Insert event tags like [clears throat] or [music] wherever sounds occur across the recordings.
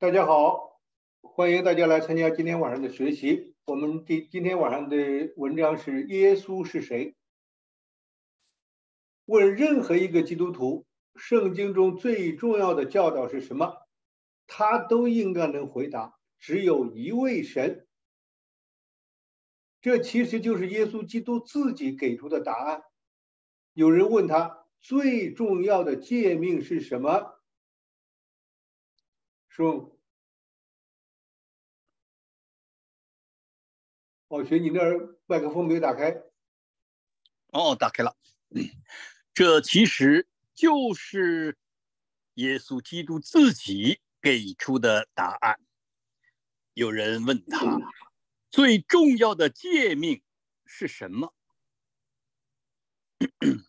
大家好，欢迎大家来参加今天晚上的学习。我们今今天晚上的文章是耶稣是谁？问任何一个基督徒，圣经中最重要的教导是什么？他都应该能回答，只有一位神。这其实就是耶稣基督自己给出的答案。有人问他最重要的诫命是什么？说，哦，学你那儿麦克风没有打开。哦，打开了。这其实就是耶稣基督自己给出的答案。有人问他，最重要的诫命是什么？[clears throat]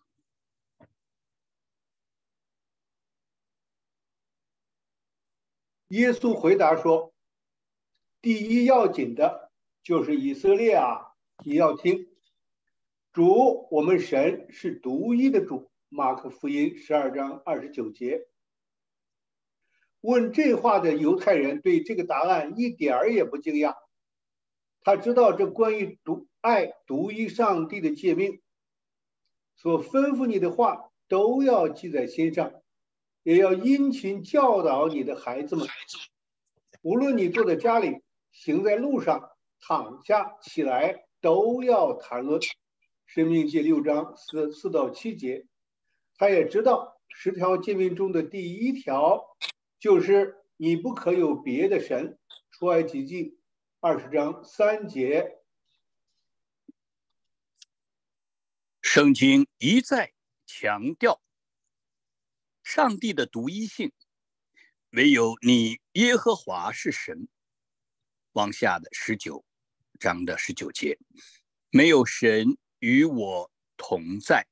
耶稣回答说：“第一要紧的就是以色列啊，你要听，主我们神是独一的主。”马可福音十二章二十九节。问这话的犹太人对这个答案一点儿也不惊讶，他知道这关于独爱独一上帝的诫命，所吩咐你的话都要记在心上。也要殷勤教导你的孩子们，无论你坐在家里、行在路上、躺下起来，都要谈论《生命记》六章四四到七节。他也知道十条诫命中的第一条就是你不可有别的神。出埃及记二十章三节。圣经一再强调。上帝的独一性，唯有你耶和华是神。往下的十九章的十九节，没有神与我同在。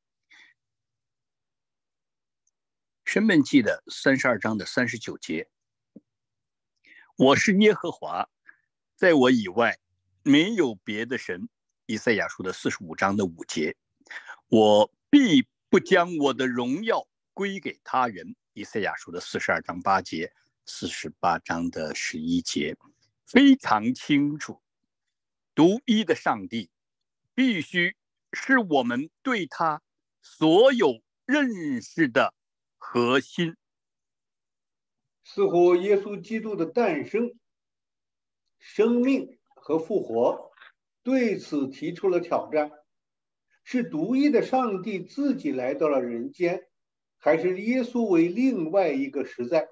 申本记的三十二章的三十九节，我是耶和华，在我以外没有别的神。以赛亚书的四十五章的五节，我必不将我的荣耀。归给他人，以赛亚书的四十二章八节，四十八章的十一节，非常清楚。独一的上帝，必须是我们对他所有认识的核心。似乎耶稣基督的诞生、生命和复活，对此提出了挑战：是独一的上帝自己来到了人间。还是耶稣为另外一个实在。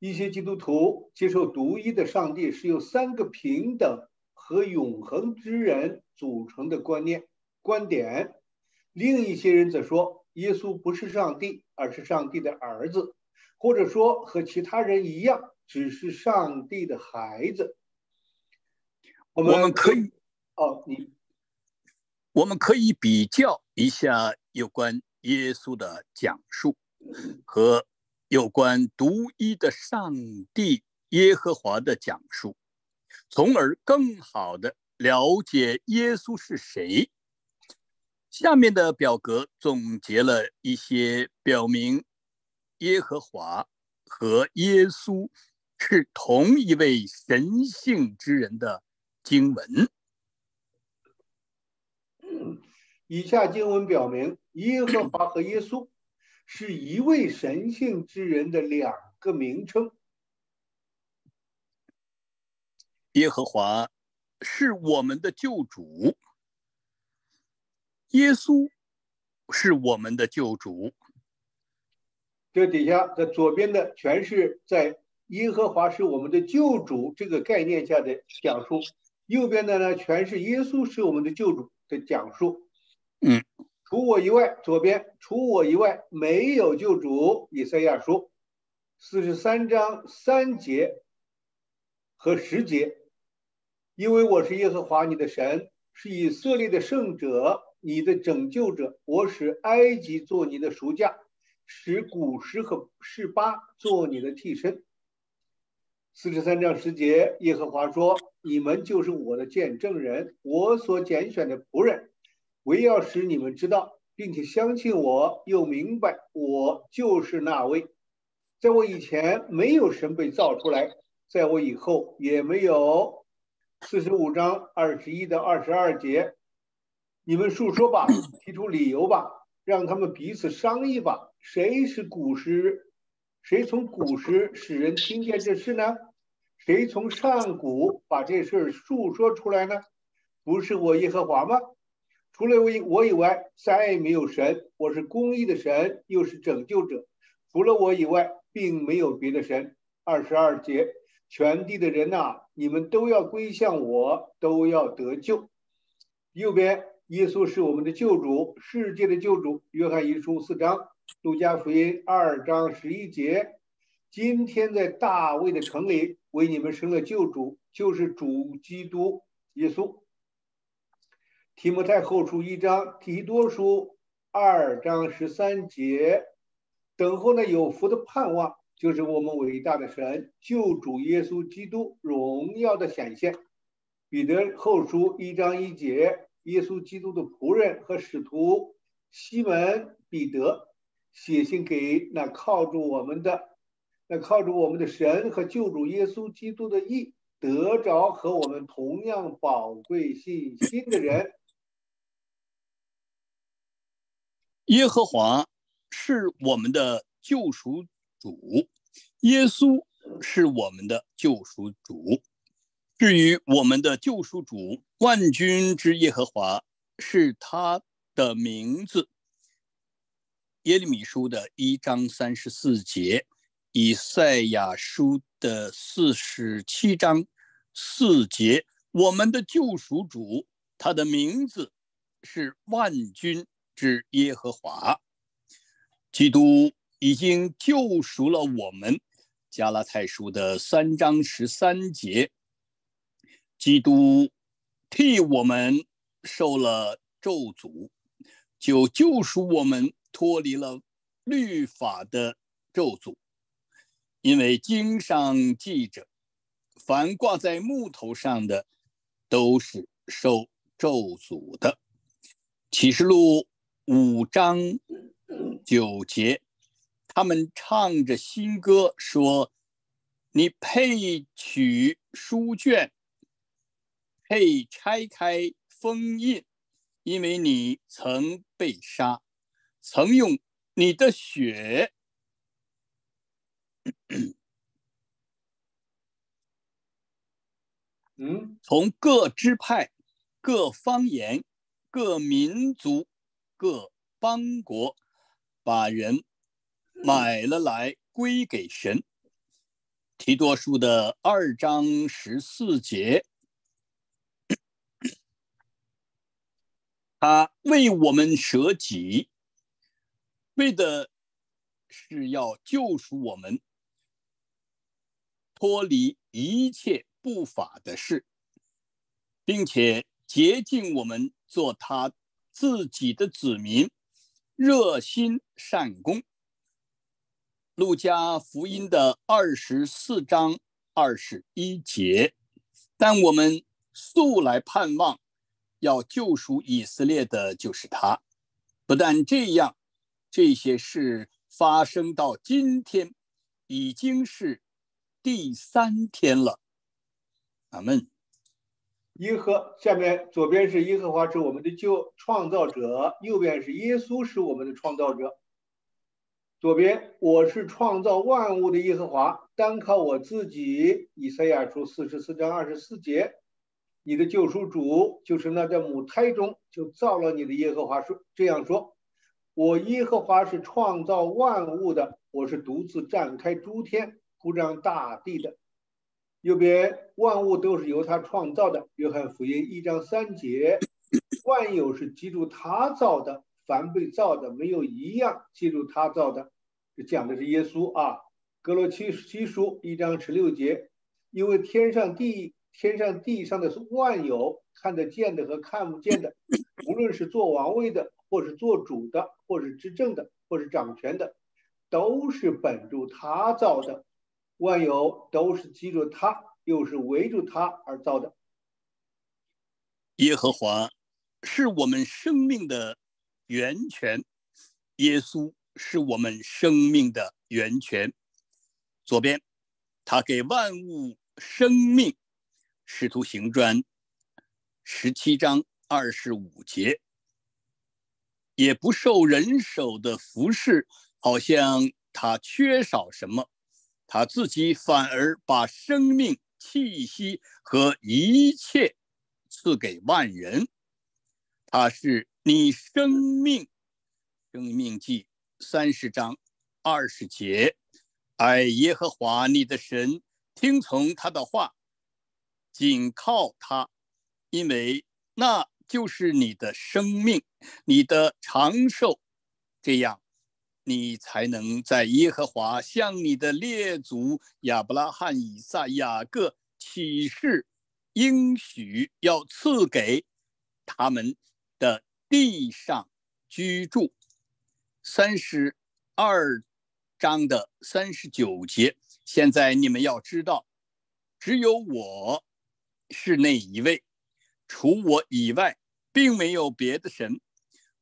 一些基督徒接受独一的上帝是由三个平等和永恒之人组成的观念观点，另一些人则说耶稣不是上帝，而是上帝的儿子，或者说和其他人一样，只是上帝的孩子。我们可以哦，你我们可以比较一下有关。耶稣的讲述和有关独一的上帝耶和华的讲述，从而更好的了解耶稣是谁。下面的表格总结了一些表明耶和华和耶稣是同一位神性之人的经文。以下经文表明，耶和华和耶稣是一位神性之人的两个名称。耶和华是我们的救主，耶稣是我们的救主。这底下的左边的全是在耶和华是我们的救主这个概念下的讲述，右边的呢全是耶稣是我们的救主的讲述。嗯，除我以外，左边除我以外没有救主。以赛亚书四十三章三节和十节，因为我是耶和华你的神，是以色列的圣者，你的拯救者。我使埃及做你的赎价，使古时和示巴做你的替身。四十三章十节，耶和华说：“你们就是我的见证人，我所拣选的仆人，唯要使你们知道，并且相信我，又明白我就是那位。在我以前没有神被造出来，在我以后也没有。”四十五章二十一到二十二节，你们述说吧，提出理由吧，让他们彼此商议吧。谁是古时？谁从古时使人听见这事呢？谁从上古把这事述说出来呢？不是我耶和华吗？除了我我以外，再没有神。我是公义的神，又是拯救者。除了我以外，并没有别的神。二十二节，全地的人呐，你们都要归向我，都要得救。右边，耶稣是我们的救主，世界的救主。约翰一书四章。路加福音二章十一节，今天在大卫的城里为你们生了救主，就是主基督耶稣。提摩太后书一章，提多书二章十三节，等候呢有福的盼望，就是我们伟大的神救主耶稣基督荣耀的显现。彼得后书一章一节，耶稣基督的仆人和使徒西门彼得。写信给那靠住我们的、那靠住我们的神和救主耶稣基督的义，得着和我们同样宝贵信心的人。耶和华是我们的救赎主，耶稣是我们的救赎主。至于我们的救赎主，万军之耶和华是他的名字。耶利米书的一章三十四节，以赛亚书的四十七章四节，我们的救赎主，他的名字是万军之耶和华。基督已经救赎了我们。加拉太书的三章十三节，基督替我们受了咒诅，就救赎我们。脱离了律法的咒诅，因为经上记着，凡挂在木头上的，都是受咒诅的。启示录五章九节，他们唱着新歌说：“你配取书卷，配拆开封印，因为你曾被杀。”曾用你的血，[coughs] 嗯，从各支派、各方言、各民族、各邦国，把人买了来归给神。提多书的二章十四节，他为我们舍己。为的是要救赎我们，脱离一切不法的事，并且洁净我们，做他自己的子民，热心善功。路加福音的二十四章二十一节，但我们素来盼望要救赎以色列的，就是他。不但这样。这些事发生到今天，已经是第三天了。阿门。耶和下面左边是耶和华是我们的救创造者，右边是耶稣是我们的创造者。左边我是创造万物的耶和华，单靠我自己。以赛亚书四十四章二十四节，你的救赎主就是那在母胎中就造了你的耶和华说这样说。我耶和华是创造万物的，我是独自展开诸天、铺张大地的。右边万物都是由他创造的。约翰福音一章三节，万有是基督他造的，凡被造的没有一样基督他造的。这讲的是耶稣啊。格罗七七书一章十六节，因为天上地天上地上的万有，看得见的和看不见的，无论是做王位的。或是做主的，或是执政的，或是掌权的，都是本住他造的。万有都是记住他，又是围住他而造的。耶和华是我们生命的源泉，耶稣是我们生命的源泉。左边，他给万物生命，使徒行传十七章二十五节，也不受人手的服侍，好像他缺少什么，他自己反而把生命气息和一切。赐给万人，他是你生命生命记三十章二十节，爱耶和华你的神，听从他的话，紧靠他，因为那就是你的生命，你的长寿，这样你才能在耶和华向你的列祖亚伯拉罕、以撒、雅各启示。应许要赐给他们的地上居住。三十二章的三十九节，现在你们要知道，只有我是那一位，除我以外，并没有别的神。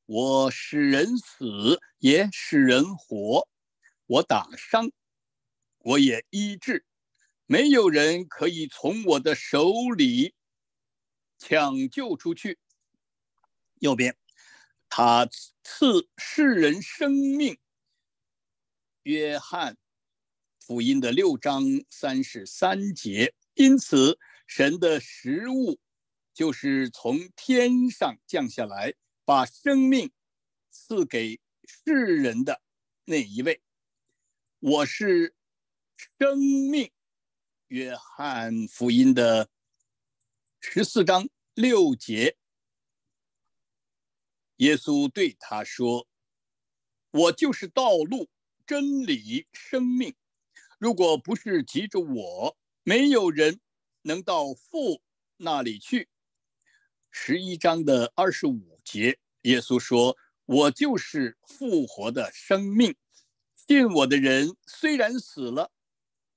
我使人死，也使人活；我打伤，我也医治。没有人可以从我的手里抢救出去。右边，他赐世人生命。约翰福音的六章三十三节。因此，神的食物就是从天上降下来，把生命赐给世人的那一位。我是生命。约翰福音的十四章六节，耶稣对他说：“我就是道路、真理、生命。如果不是急着我，没有人能到父那里去。”十一章的二十五节，耶稣说：“我就是复活的生命，信我的人虽然死了，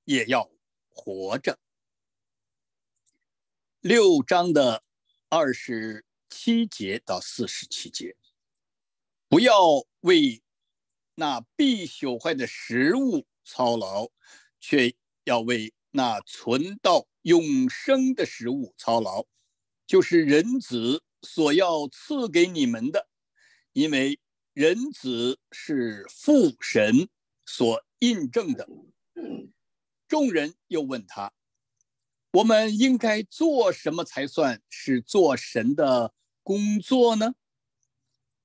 也要。”活着。六章的二十七节到四十七节，不要为那必朽坏的食物操劳，却要为那存到永生的食物操劳，就是人子所要赐给你们的，因为人子是父神所印证的。众人又问他：“我们应该做什么才算是做神的工作呢？”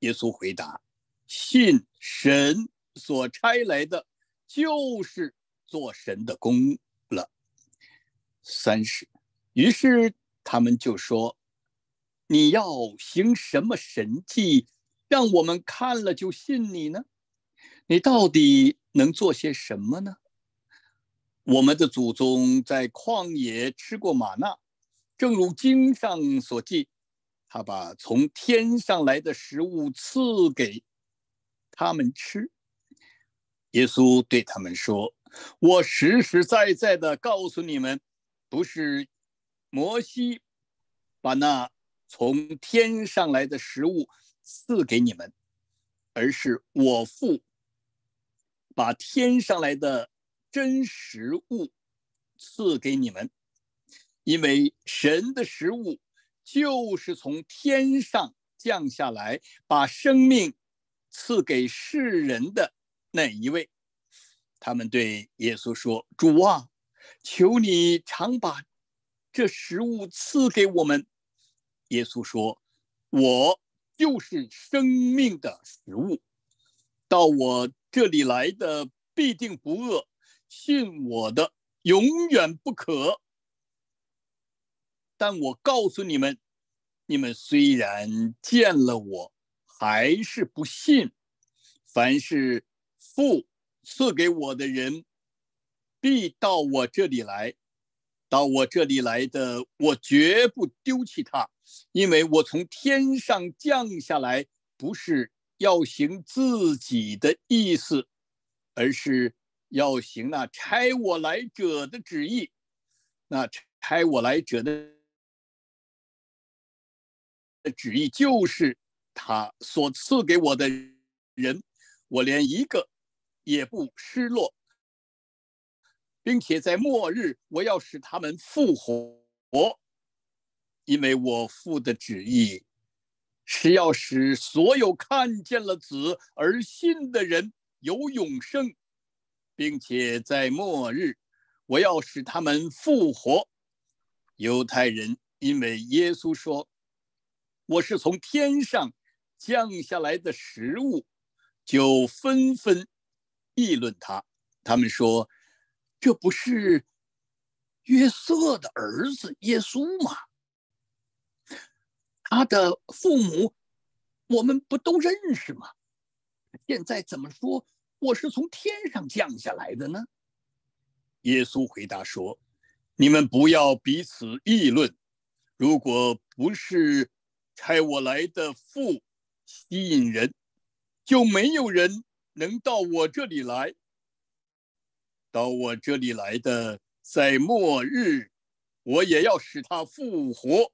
耶稣回答：“信神所差来的，就是做神的工了。”三十，于是他们就说：“你要行什么神迹，让我们看了就信你呢？你到底能做些什么呢？”我们的祖宗在旷野吃过玛纳，正如经上所记，他把从天上来的食物赐给他们吃。耶稣对他们说：“我实实在在的告诉你们，不是摩西把那从天上来的食物赐给你们，而是我父把天上来的。”真食物赐给你们，因为神的食物就是从天上降下来，把生命赐给世人的那一位。他们对耶稣说：“主啊，求你常把这食物赐给我们。”耶稣说：“我就是生命的食物，到我这里来的必定不饿。”信我的永远不可，但我告诉你们，你们虽然见了我，还是不信。凡是父赐给我的人，必到我这里来。到我这里来的，我绝不丢弃他，因为我从天上降下来，不是要行自己的意思，而是。要行那差我来者的旨意。那差我来者的旨意就是他所赐给我的人，我连一个也不失落，并且在末日我要使他们复活，因为我父的旨意是要使所有看见了子而信的人有永生，并且在末日我要使他们复活。犹太人因为耶稣说。我是从天上降下来的食物，就纷纷议论他。他们说：“这不是约瑟的儿子耶稣吗？他的父母我们不都认识吗？现在怎么说我是从天上降下来的呢？”耶稣回答说：“你们不要彼此议论，如果不是。”差我来的父吸引人，就没有人能到我这里来。到我这里来的，在末日，我也要使他复活。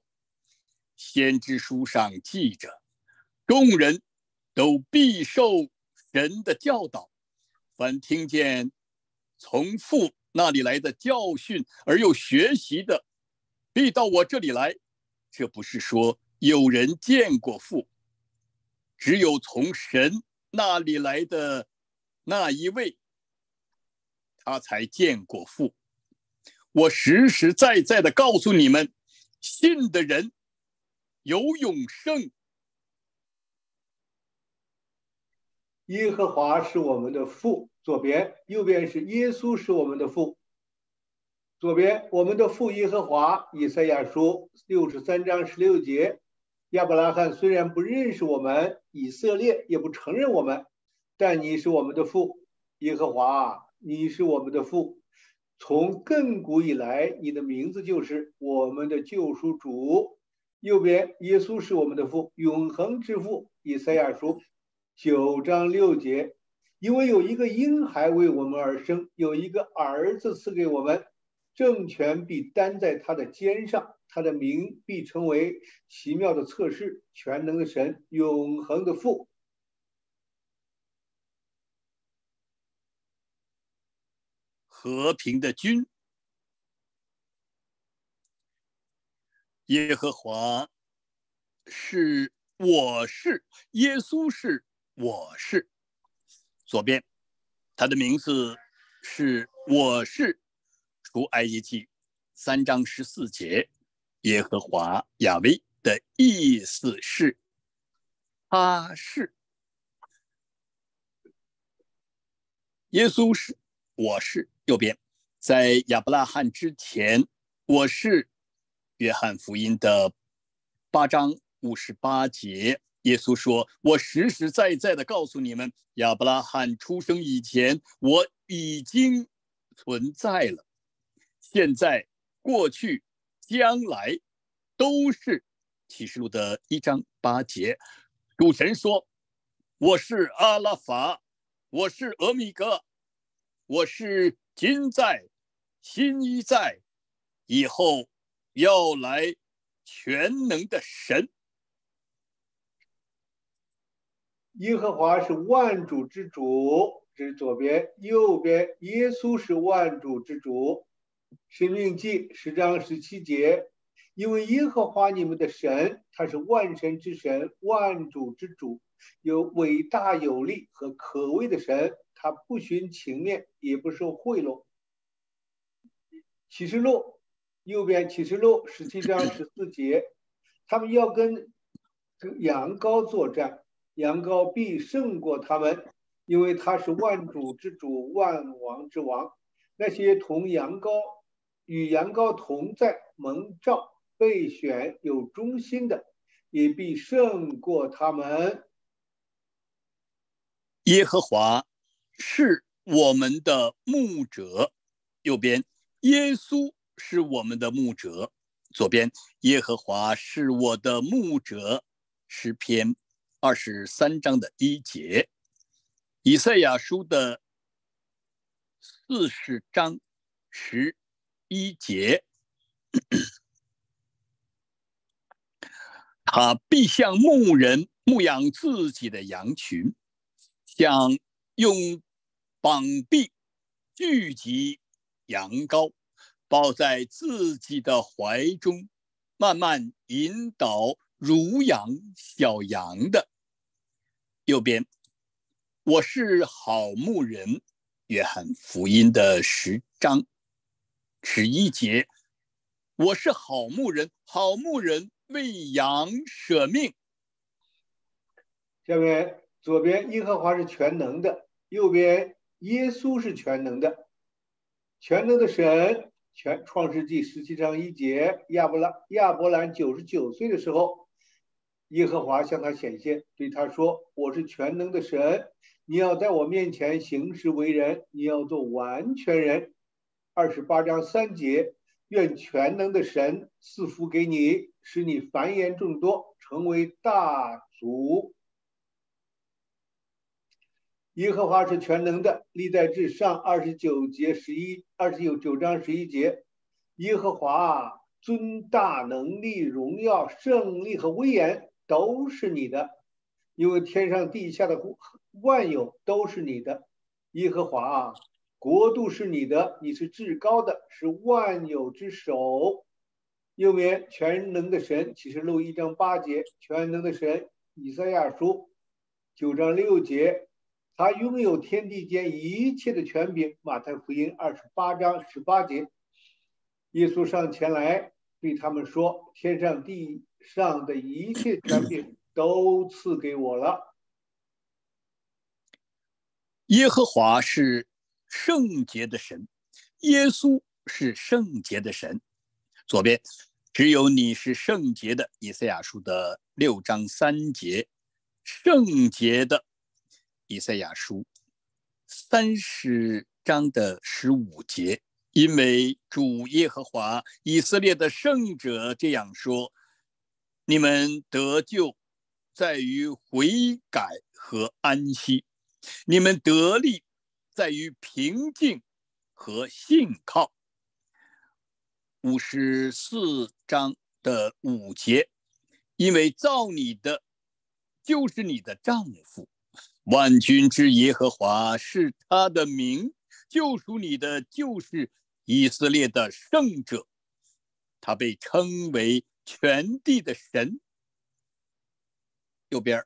先知书上记着，众人都必受神的教导。凡听见从父那里来的教训而又学习的，必到我这里来。这不是说。有人见过父，只有从神那里来的那一位，他才见过父。我实实在在的告诉你们，信的人有永生。耶和华是我们的父，左边、右边是耶稣是我们的父。左边我们的父耶和华，以赛亚书六十三章十六节。亚伯拉罕虽然不认识我们，以色列也不承认我们，但你是我们的父，耶和华，你是我们的父。从亘古以来，你的名字就是我们的救赎主。右边，耶稣是我们的父，永恒之父。以赛亚书九章六节，因为有一个婴孩为我们而生，有一个儿子赐给我们，政权必担在他的肩上。他的名必成为奇妙的测试，全能的神，永恒的父，和平的君，耶和华是，我是耶稣是，我是。左边，他的名字是我是，出埃及记三章十四节。耶和华亚威的意思是，他是。耶稣是我是。右边，在亚伯拉罕之前，我是约翰福音的八章五十八节，耶稣说：“我实实在在的告诉你们，亚伯拉罕出生以前，我已经存在了，现在过去。”将来都是启示录的一章八节，主神说：“我是阿拉法，我是阿米格，我是今在、新一在，以后要来全能的神。耶和华是万主之主，这是左边，右边耶稣是万主之主。”生命记十章十七节，因为耶和华你们的神，他是万神之神，万主之主，有伟大有力和可畏的神，他不徇情面，也不受贿赂。启示录右边启示录十七章十四节，他们要跟这羊羔作战，羊羔必胜过他们，因为他是万主之主，万王之王。那些同羊羔。与羊羔同在，蒙召、备选、有忠心的，也必胜过他们。耶和华是我们的牧者，右边耶稣是我们的牧者，左边耶和华是我的牧者。诗篇二十三章的一节，以赛亚书的四十章十一节，[clears throat] 他必像牧人牧养自己的羊群，像用膀臂聚集羊羔，抱在自己的怀中，慢慢引导乳养小羊的。右边，我是好牧人。约翰福音的十章十一节，我是好牧人，好牧人为羊舍命。下面左边耶和华是全能的，右边耶稣是全能的，全能的神。全创世纪十七章一节，亚伯拉亚伯兰九十九岁的时候，耶和华向他显现，对他说：“我是全能的神。”你要在我面前行事为人，你要做完全人。二十八章三节，愿全能的神赐福给你，使你繁衍众多，成为大族。耶和华是全能的，历代至上二十九节十一，二十九九章十一节，耶和华尊大能力、荣耀、胜利和威严都是你的，因为天上地下的万有都是你的，耶和华啊，国度是你的，你是至高的，是万有之首。右边全能的神，启示录一章八节，全能的神，以赛亚书九章六节，他拥有天地间一切的权柄。马太福音二十八章十八节，耶稣上前来对他们说：“天上地上的一切权柄都赐给我了。”耶和华是圣洁的神，耶稣是圣洁的神。左边，只有你是圣洁的。以赛亚书的六章三节，圣洁的。以赛亚书三十章的十五节，因为主耶和华以色列的圣者这样说：你们得救在于悔改和安息。你们得力在于平静和信靠。五十四章的五节，因为造你的就是你的丈夫，万军之耶和华是他的名，救赎你的就是以色列的圣者，他被称为全地的神。右边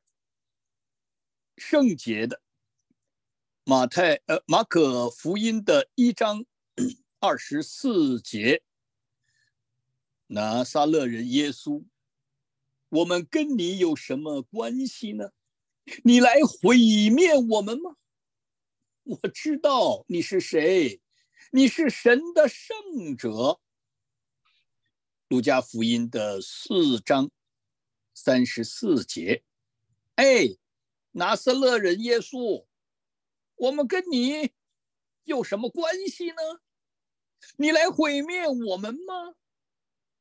圣洁的。马太呃，马可福音的一章 [clears throat] 二十四节，拿撒勒人耶稣，我们跟你有什么关系呢？你来毁灭我们吗？我知道你是谁，你是神的圣者。路加福音的四章三十四节，哎，拿撒勒人耶稣。我们跟你有什么关系呢？你来毁灭我们吗？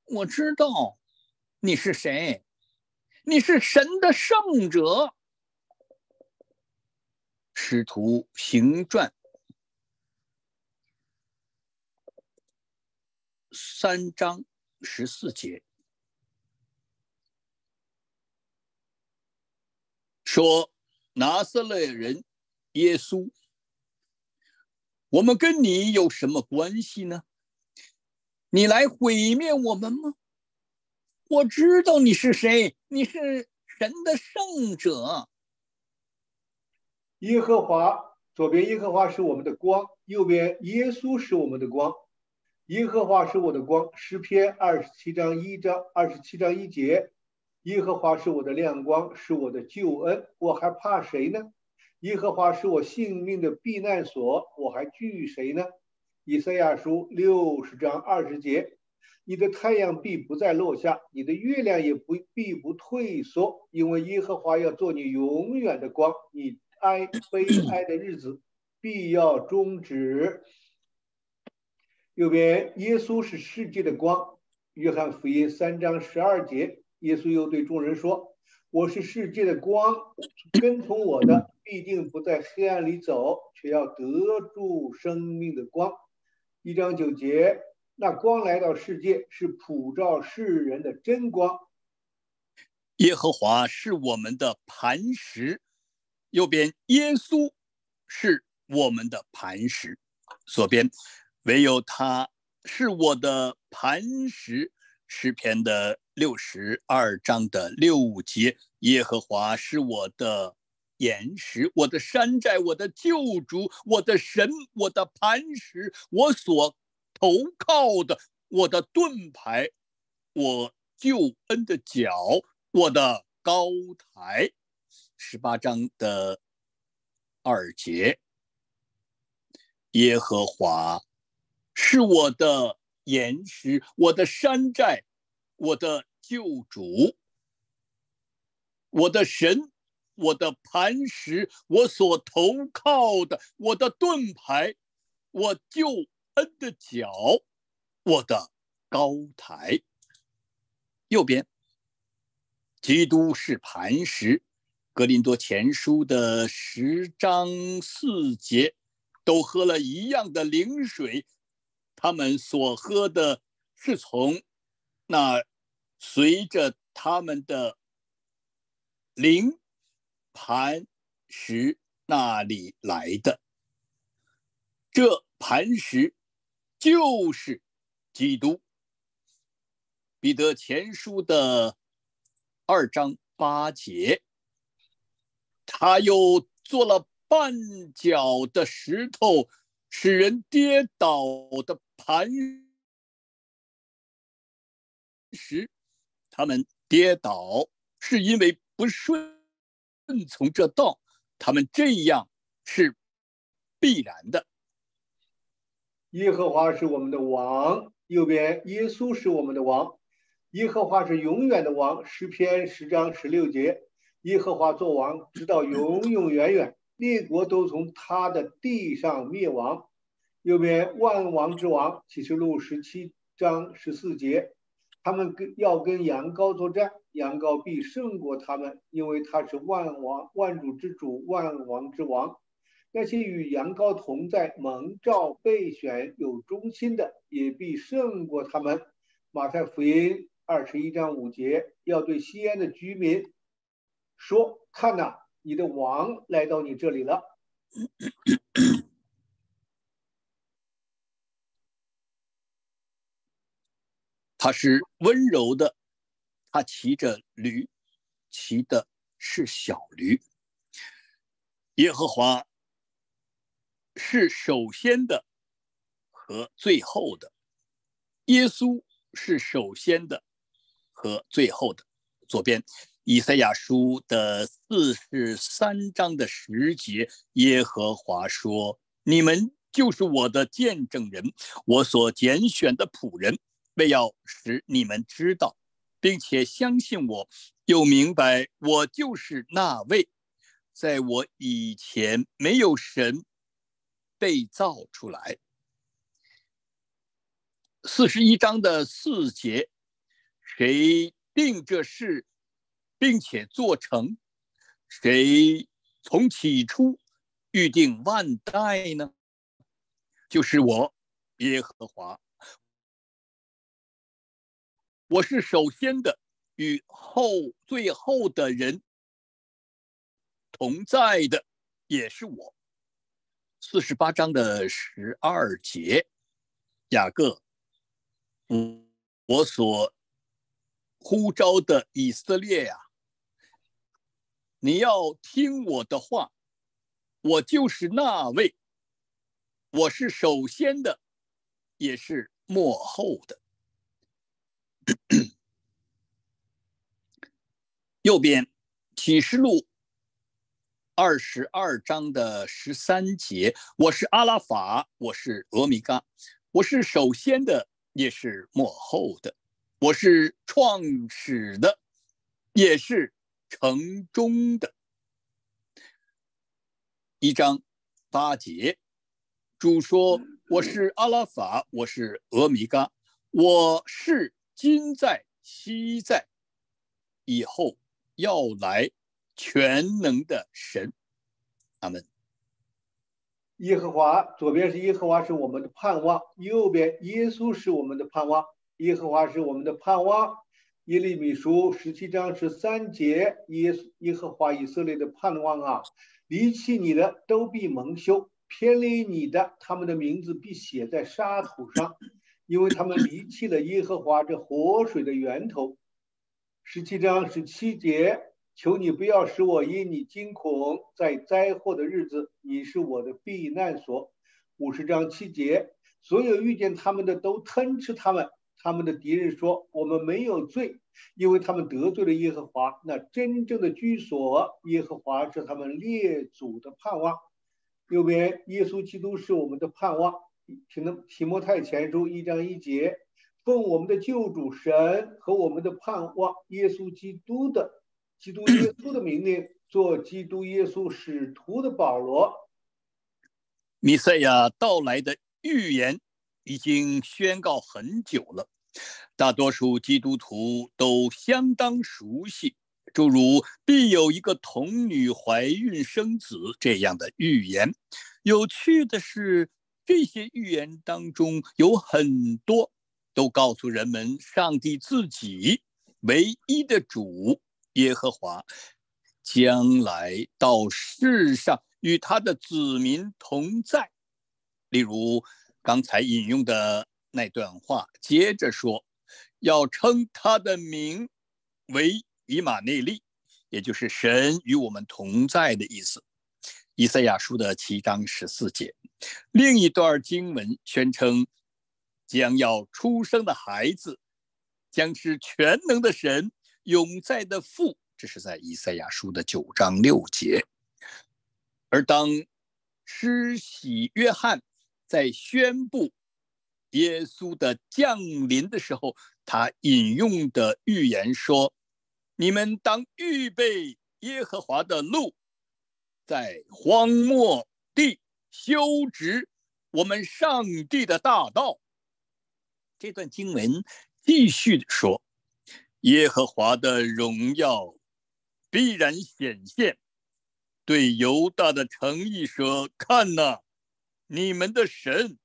我知道你是谁，你是神的圣者。使徒行传三章十四节说：“拿撒勒人。”耶稣，我们跟你有什么关系呢？你来毁灭我们吗？我知道你是谁，你是神的圣者。耶和华，左边耶和华是我们的光，右边耶稣是我们的光。耶和华是我的光，诗篇二十七章一章二十七章一节，耶和华是我的亮光，是我的救恩，我还怕谁呢？耶和华是我性命的避难所，我还惧谁呢？以赛亚书六十章二十节：你的太阳必不再落下，你的月亮也不必不退缩，因为耶和华要做你永远的光，你哀悲哀的日子必要终止。右边，耶稣是世界的光。约翰福音三章十二节：耶稣又对众人说：“我是世界的光，跟从我的必定不在黑暗里走，却要得住生命的光。”一章九节，那光来到世界，是普照世人的真光。耶和华是我们的磐石，右边耶稣是我们的磐石，左边唯有他是我的磐石。诗篇的六十二章的六节，耶和华是我的岩石，我的山寨，我的救主，我的神，我的磐石，我所投靠的，我的盾牌，我救恩的脚，我的高台。十八章的二节，耶和华是我的。岩石，我的山寨，我的救主，我的神，我的磐石，我所投靠的，我的盾牌，我救恩的脚，我的高台。右边，基督是磐石。格林多前书的十章四节，都喝了一样的灵水。他们所喝的是从那随着他们的灵磐石那里来的，这磐石就是基督。彼得前书的二章八节，他又做了绊脚的石头，使人跌倒的。磐石，他们跌倒是因为不顺顺从这道，他们这样是必然的。耶和华是我们的王，右边耶稣是我们的王。耶和华是永远的王，诗篇十章十六节，耶和华作王，直到永永远远，列国都从他的地上灭亡。右边万王之王启示录十七章十四节，他们跟要跟羊羔作战，羊羔必胜过他们，因为他是万王万主之主，万王之王。那些与羊羔同在、蒙召、备选、有忠心的，也必胜过他们。马太福音二十一章五节，要对西安的居民说：“看呐，你的王来到你这里了。[coughs] ”他是温柔的，他骑着驴，骑的是小驴。耶和华是首先的和最后的，耶稣是首先的和最后的。左边以赛亚书的四十三章的十节，耶和华说：“你们就是我的见证人，我所拣选的仆人。”为要使你们知道，并且相信我，又明白我就是那位，在我以前没有神被造出来。四十一章的四节，谁定这事，并且做成？谁从起初预定万代呢？就是我，耶和华。我是首先的，与后最后的人同在的，也是我。四十八章的十二节，雅各，我我所呼召的以色列呀，你要听我的话，我就是那位，我是首先的，也是幕后的。[clears throat] 右边启示录二十二章的十三节，我是阿拉法，我是俄米伽，我是首先的，也是幕后的，我是创始的，也是城中的。一章八节，主说：“我是阿拉法，我是俄米伽，我是。”今在，昔在，以后要来全能的神。阿门。耶和华左边是耶和华是我们的盼望，右边耶稣是我们的盼望。耶和华是我们的盼望。耶利米书十七章十三节，耶耶和华以色列的盼望啊，离弃你的都必蒙羞，偏离你的，他们的名字必写在沙土上，因为他们离弃了耶和华这活水的源头。十七章十七节。求你不要使我因你惊恐，在灾祸的日子，你是我的避难所。五十章七节，所有遇见他们的都吞吃他们。他们的敌人说：“我们没有罪，因为他们得罪了耶和华。那真正的居所，耶和华是他们列祖的盼望。”右边，耶稣基督是我们的盼望。提的提摩太前书一章一节，奉我们的救主神和我们的盼望耶稣基督的。基督耶稣的命令，做基督耶稣使徒的保罗。弥赛亚到来的预言已经宣告很久了，大多数基督徒都相当熟悉，诸如必有一个童女怀孕生子这样的预言。有趣的是，这些预言当中有很多都告诉人们，上帝自己唯一的主。耶和华将来到世上与他的子民同在，例如刚才引用的那段话，接着说，要称他的名为以马内利，也就是神与我们同在的意思。以赛亚书的七章十四节，另一段经文宣称，将要出生的孩子将是全能的神。永在的父，这是在以赛亚书的九章六节。而当施洗约翰在宣布耶稣的降临的时候，他引用的预言说：“你们当预备耶和华的路，在荒漠地修直我们上帝的大道。”这段经文继续说。耶和华的荣耀必然显现，对犹大的诚意说：“看呐，你们的神，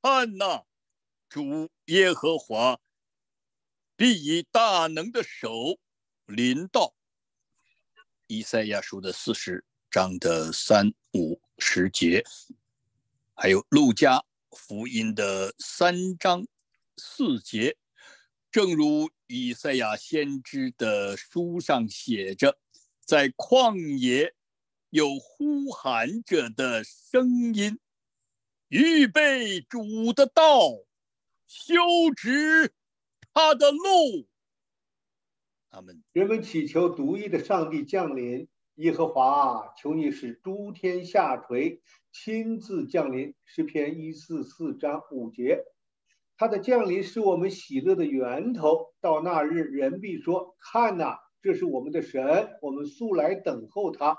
看呐，主耶和华必以大能的手临到。”以赛亚书的四十章的三五十节，还有路加福音的三章四节，正如。以赛亚先知的书上写着：“在旷野有呼喊者的声音，预备主的道，修直他的路。”他们人们祈求独一的上帝降临，耶和华，求你使诸天下垂，亲自降临。诗篇一四四章五节。他的降临是我们喜乐的源头。到那日，人必说：“看哪，这是我们的神，我们素来等候他，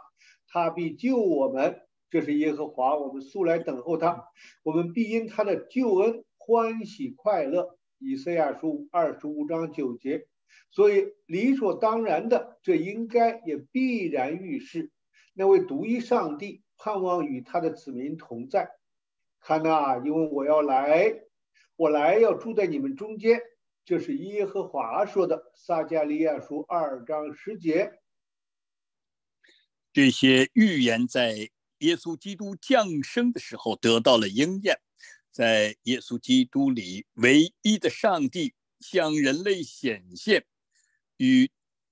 他必救我们。”这是耶和华，我们素来等候他，我们必因他的救恩欢喜快乐。以赛亚书二十五章九节。所以理所当然的，这应该也必然预示那位独一上帝盼望与他的子民同在。看哪，因为我要来。我来要住在你们中间，这是耶和华说的。撒加利亚书二章十节，这些预言在耶稣基督降生的时候得到了应验。在耶稣基督里，唯一的上帝向人类显现，与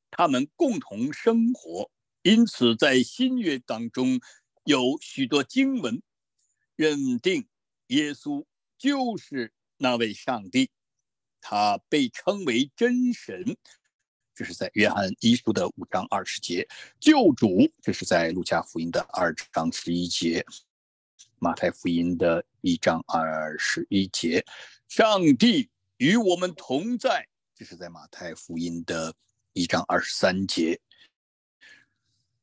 他们共同生活。因此，在新约当中有许多经文认定耶稣就是。那位上帝，他被称为真神，这是在约翰一书的五章二十节；救主，这是在路加福音的二章十一节；马太福音的一章二十一节；上帝与我们同在，这是在马太福音的一章二十三节。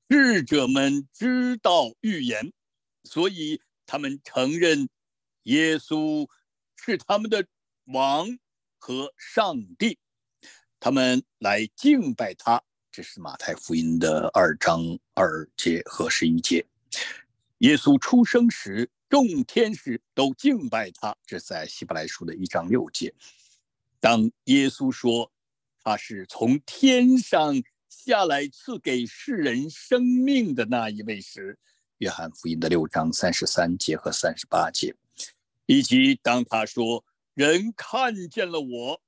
智者们知道预言，所以他们承认耶稣。是他们的王和上帝，他们来敬拜他，这是马太福音的二章二节和十一节。耶稣出生时，众天使都敬拜他，这在希伯来书的一章六节。当耶稣说他是从天上下来赐给世人生命的那一位时，约翰福音的六章三十三节和三十八节，以及当他说人看见了我，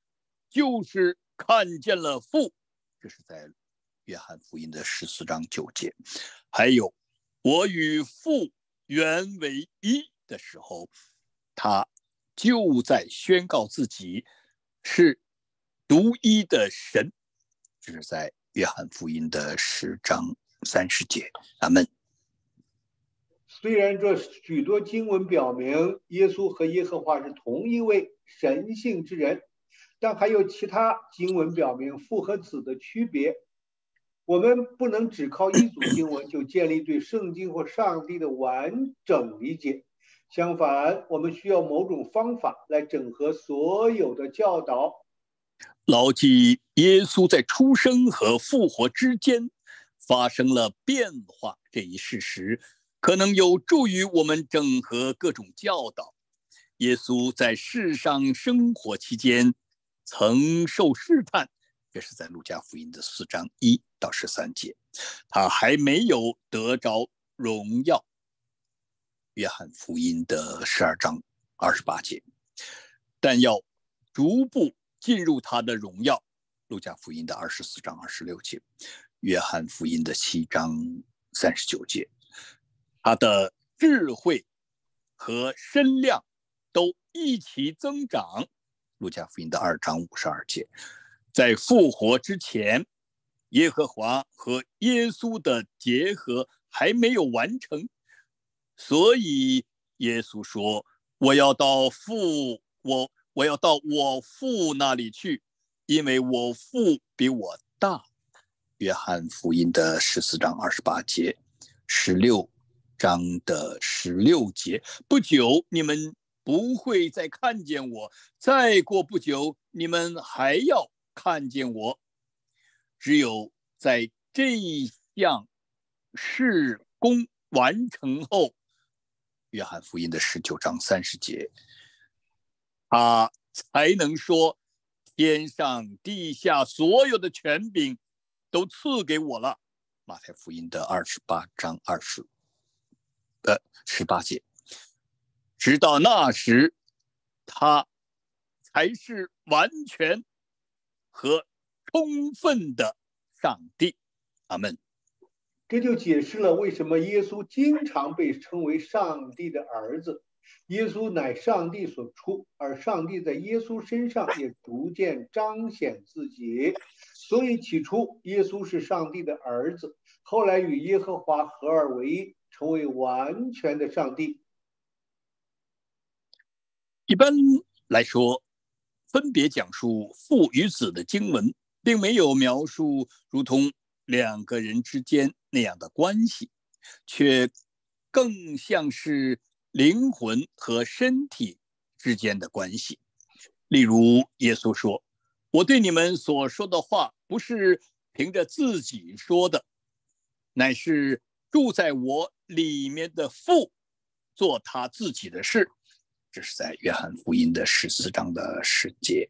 就是看见了父，这是在。约翰福音的十四章九节，还有我与父原为一的时候，他就在宣告自己是独一的神。这是在约翰福音的十章三十节。阿门。虽然这许多经文表明耶稣和耶和华是同一位神性之人，但还有其他经文表明父和子的区别。我们不能只靠一组经文就建立对圣经或上帝的完整理解。相反，我们需要某种方法来整合所有的教导。牢记耶稣在出生和复活之间发生了变化这一事实，可能有助于我们整合各种教导。耶稣在世上生活期间曾受试探。这是在路加福音的四章一到十三节，他还没有得着荣耀。约翰福音的十二章二十八节，但要逐步进入他的荣耀。路加福音的二十四章二十六节，约翰福音的七章三十九节，他的智慧和身量都一起增长。路加福音的二章五十二节。在复活之前，耶和华和耶稣的结合还没有完成，所以耶稣说：“我要到父，我我要到我父那里去，因为我父比我大。”约翰福音的十四章二十八节，十六章的十六节。不久，你们不会再看见我；再过不久，你们还要。看见我，只有在这项事工完成后，约翰福音的十九章三十节，他才能说：天上地下所有的权柄都赐给我了。马太福音的二十八章二十，呃，十八节，直到那时，他才是完全。和充分的上帝，阿门。这就解释了为什么耶稣经常被称为上帝的儿子。耶稣乃上帝所出，而上帝在耶稣身上也逐渐彰显自己。所以起初耶稣是上帝的儿子，后来与耶和华合二为一，成为完全的上帝。一般来说。分别讲述父与子的经文，并没有描述如同两个人之间那样的关系，却更像是灵魂和身体之间的关系。例如，耶稣说：“我对你们所说的话，不是凭着自己说的，乃是住在我里面的父做他自己的事。”这是在约翰福音的十四章的十节。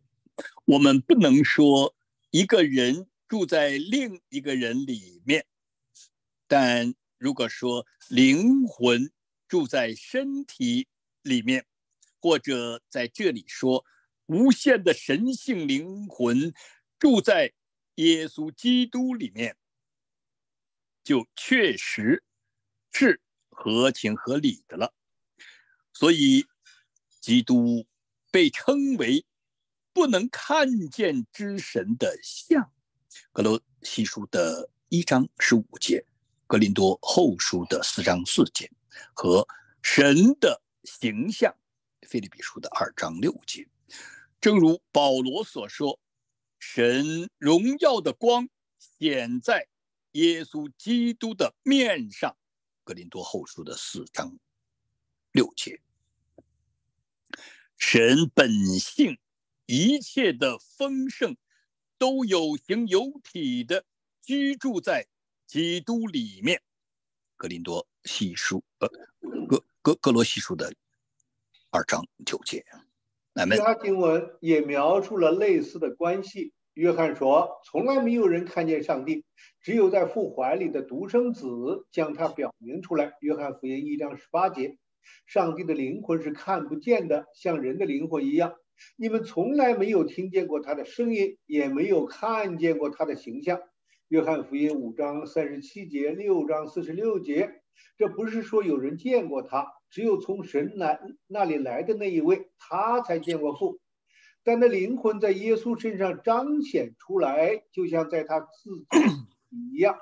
我们不能说一个人住在另一个人里面，但如果说灵魂住在身体里面，或者在这里说无限的神性灵魂住在耶稣基督里面，就确实是合情合理的了。所以。基督被称为不能看见之神的像，格罗西书的一章十五节，格林多后书的四章四节，和神的形象，菲利比书的二章六节。正如保罗所说，神荣耀的光显在耶稣基督的面上，格林多后书的四章六节。神本性一切的丰盛，都有形有体的居住在基督里面。格林多细书，呃，格格格罗西书的二章九节。其他经文也描述了类似的关系。约翰说：“从来没有人看见上帝，只有在父怀里的独生子将他表明出来。”约翰福音一章十八节：“上帝的灵魂是看不见的，像人的灵魂一样。你们从来没有听见过他的声音，也没有看见过他的形象。”约翰福音五章三十七节、六章四十六节。这不是说有人见过他。只有从神来那里来的那一位，他才见过父。但那灵魂在耶稣身上彰显出来，就像在他自己一样。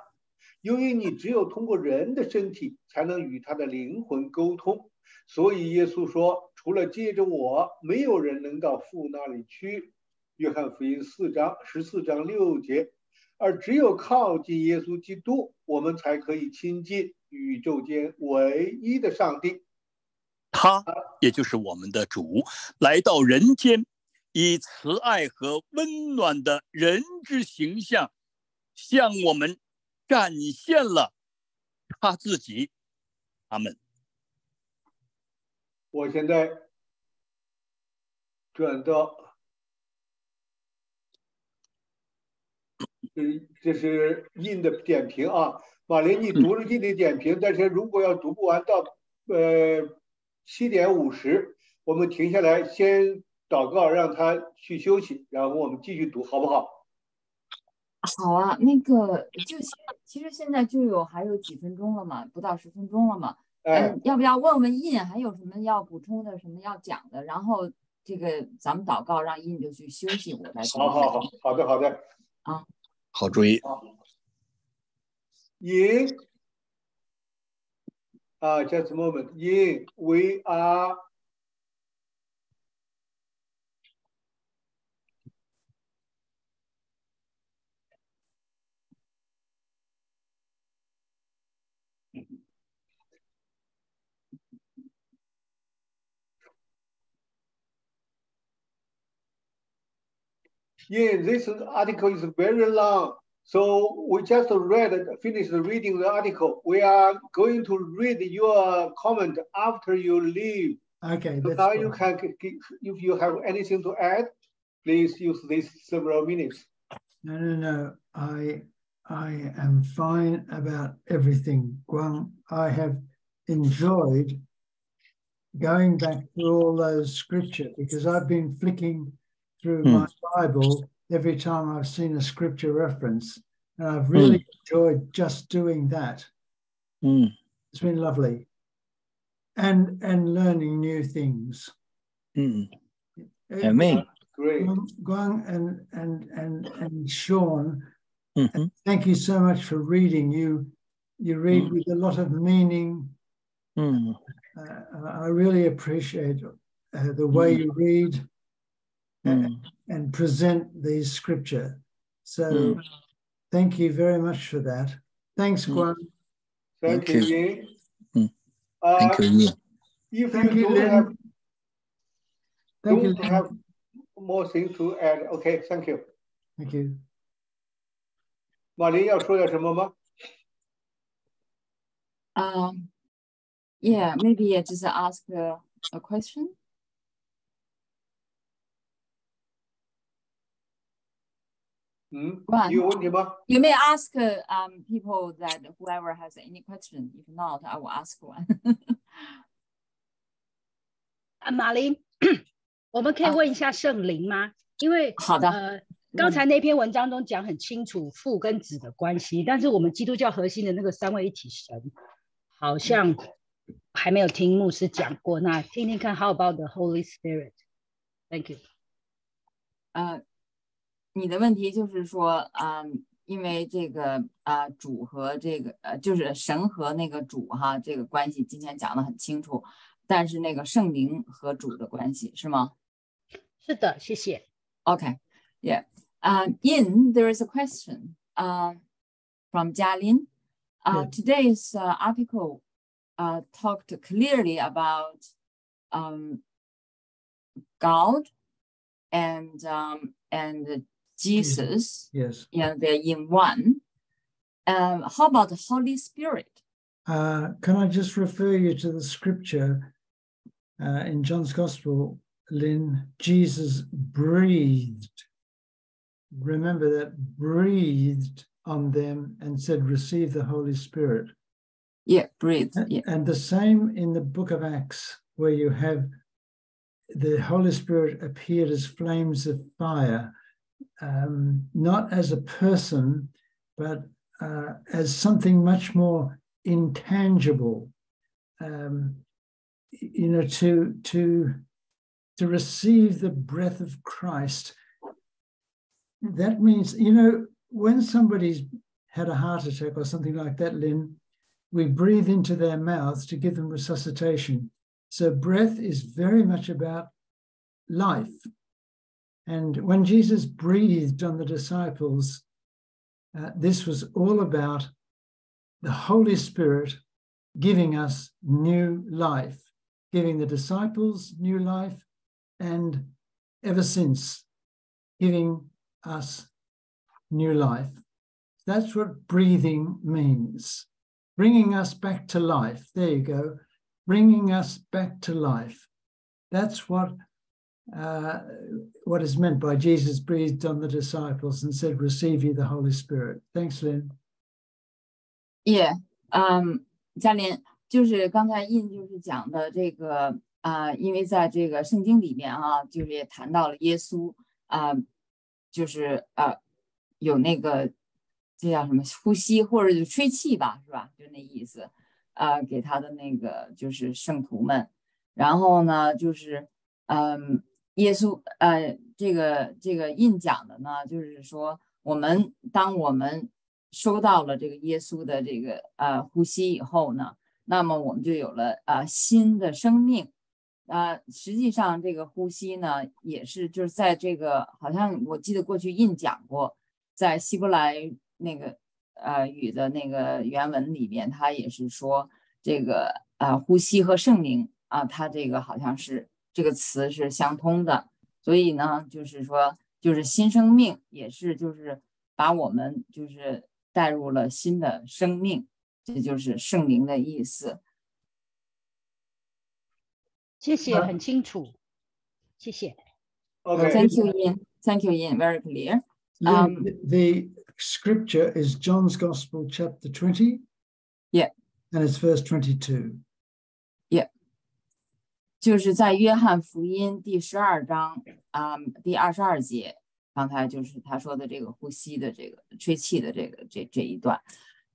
由于你只有通过人的身体才能与他的灵魂沟通，所以耶稣说：“除了借着我，没有人能到父那里去。”约翰福音四章十四章六节。而只有靠近耶稣基督，我们才可以亲近宇宙间唯一的上帝。他也就是我们的主，来到人间，以慈爱和温暖的人之形象，向我们展现了他自己。阿门。我现在转到，这这是印的点评啊。马林，你读了印的点评，但是如果要读不完到，呃。七点五十，我们停下来先祷告，让他去休息，然后我们继续读，好不好？好啊，那个就其实现在就有还有几分钟了嘛，不到十分钟了嘛。嗯，要不要问问印还有什么要补充的，什么要讲的？然后这个咱们祷告，让印就去休息，我来。好好好，好的好的。啊，好主意。印。Uh, just a moment. Yeah, we are Yeah, this article is very long. So we just read, finished reading the article. We are going to read your comment after you leave. Okay. So now you can, if you have anything to add, please use these several minutes. No, no, no. I, I am fine about everything, Guang. I have enjoyed going back through all those scripture because I've been flicking through hmm. my Bible every time I've seen a scripture reference. And I've really mm. enjoyed just doing that. Mm. It's been lovely. And and learning new things. Mm. Amen. Great. Guang and and and and Sean, mm-hmm. thank you so much for reading. You you read mm. with a lot of meaning. Mm. Uh, I really appreciate uh, the way mm. you read and, and, present these scripture. So thank you very much for that. Thanks, Guan. Thank, thank you. you. Mm. Uh, thank you. If thank you, you don't, have, thank don't you, have more things to add, okay, thank you. Thank you. 马林要说点什么吗？Um, yeah, maybe I just ask a, a question. 嗯，有问题吗？You may ask um people that whoever has any question. If not, I will ask one. 啊，马林，我们可以问一下圣灵吗？因为好的，呃，刚才那篇文章中讲很清楚父跟子的关系，但是我们基督教核心的那个三位一体神，好像还没有听牧师讲过。那听听看，How about the Holy Spirit？Thank you。呃。你的问题就是说，嗯，因为这个啊，主和这个呃，就是神和那个主哈，这个关系今天讲的很清楚，但是那个圣灵和主的关系是吗？是的，谢谢。OK，Yeah，啊，In there is a question，啊，from 嘉林，啊，Today's article，啊，talked clearly about，um God and um and Jesus. Yes. Know, they're in one. Um, how about the Holy Spirit? Uh, can I just refer you to the scripture uh, in John's Gospel, Lynn? Jesus breathed. Remember that breathed on them and said, Receive the Holy Spirit. Yeah, breathe. And- Yeah. And the same in the book of Acts, where you have the Holy Spirit appeared as flames of fire, um, not as a person, but uh, as something much more intangible. Um, you know, to to to receive the breath of Christ. That means, you know, when somebody's had a heart attack or something like that, Lynn, we breathe into their mouths to give them resuscitation. So breath is very much about life. And when Jesus breathed on the disciples, uh, this was all about the Holy Spirit giving us new life, giving the disciples new life, and ever since giving us new life. That's what breathing means bringing us back to life. There you go, bringing us back to life. That's what uh, what is meant by Jesus breathed on the disciples and said, "Receive ye the Holy Spirit." Thanks, Lynn. Yeah，嗯，嘉林就是刚才印就是讲的这个啊、因为在这个圣经里面啊，就是也谈到了耶稣啊、就是呃有那个这叫什么呼吸或者就吹气吧，是吧？就那意思，呃，给他的那个就是圣徒们，然后呢，就是嗯， 耶稣呃，这个这个印讲的呢，就是说我们当我们收到了这个耶稣的这个呃呼吸以后呢，那么我们就有了呃新的生命。呃，实际上这个呼吸呢，也是就是在这个好像我记得过去印讲过，在希伯来那个呃语的那个原文里面，它也是说这个呃呼吸和圣灵啊，它这个好像是这个词是相通的，所以呢，就是说就是新生命也是就是把我们就是带入了新的生命，这就是圣灵的意思。谢谢，啊很清楚，谢谢。OK，Thank you, Ian. Thank you, Ian. Very clear. Um, the, the scripture is John's Gospel, chapter 20. Yeah. And it's verse 22. 就是在约翰福音第十二章啊、第二十二节，刚才就是他说的这个呼吸的这个吹气的这个这这一段。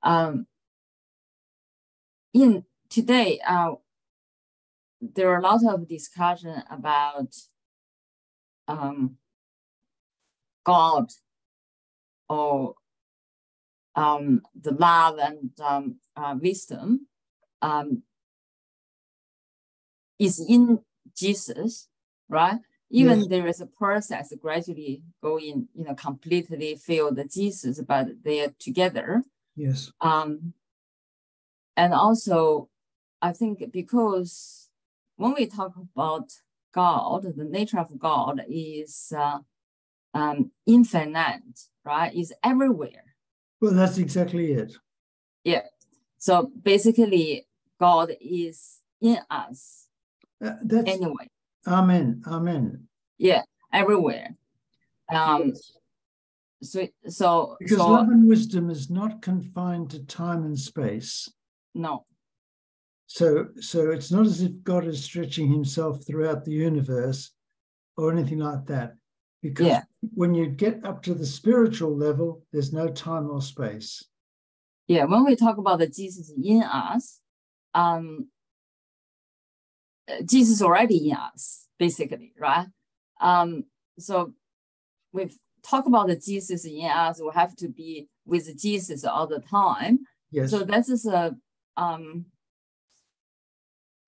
Um, in today, uh, there are a lot of discussion about um, God or um, the love and um, uh, wisdom. Is in Jesus, right? Even Yes. there is a process gradually going, you know, completely feel the Jesus, but they are together. Yes. Um, and also, I think because when we talk about God, the nature of God is uh, um, infinite, right? Is everywhere. Well, that's exactly it. Yeah. So basically, God is in us Uh, that's anyway. Amen. Amen. Yeah, everywhere. Um, Yes. so so Because so love and wisdom is not confined to time and space. no, So, so it's not as if God is stretching himself throughout the universe or anything like that. Because Yeah. when you get up to the spiritual level, there's no time or space. yeah. When we talk about the Jesus in us, um, uh, Jesus already in us, basically, right? Um, so we talk about the Jesus in us. We have to be with Jesus all the time. Yes. So that is a um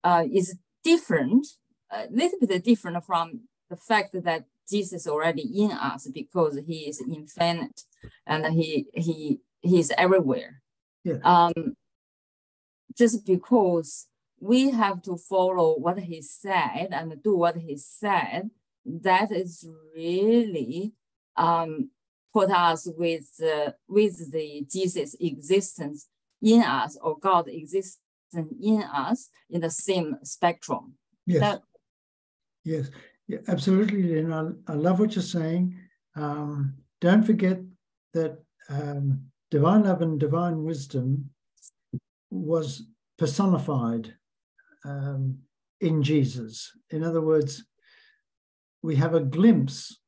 uh is different, a little bit different from the fact that Jesus already in us because he is infinite and he he he is everywhere. Yeah. Um just because we have to follow what he said and do what he said, that is really um put us with uh, with the Jesus existence in us or God existence in us in the same spectrum. Yes. That- yes. Yeah, absolutely, Lynn. I, I love what you're saying. Um, don't forget that um, divine love and divine wisdom was personified um, in Jesus. In other words, we have a glimpse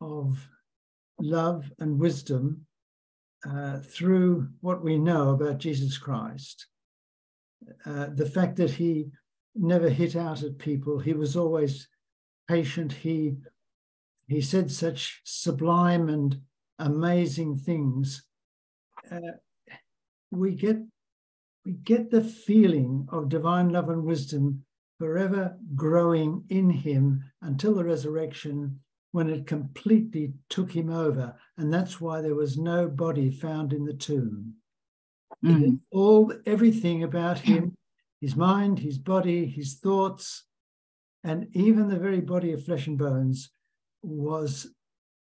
of love and wisdom uh, through what we know about Jesus Christ. Uh, the fact that he never hit out at people, he was always patient. He he said such sublime and amazing things. Uh, we get we get the feeling of divine love and wisdom forever growing in him until the resurrection when it completely took him over and that's why there was no body found in the tomb Mm. all everything about him his mind his body his thoughts and even the very body of flesh and bones was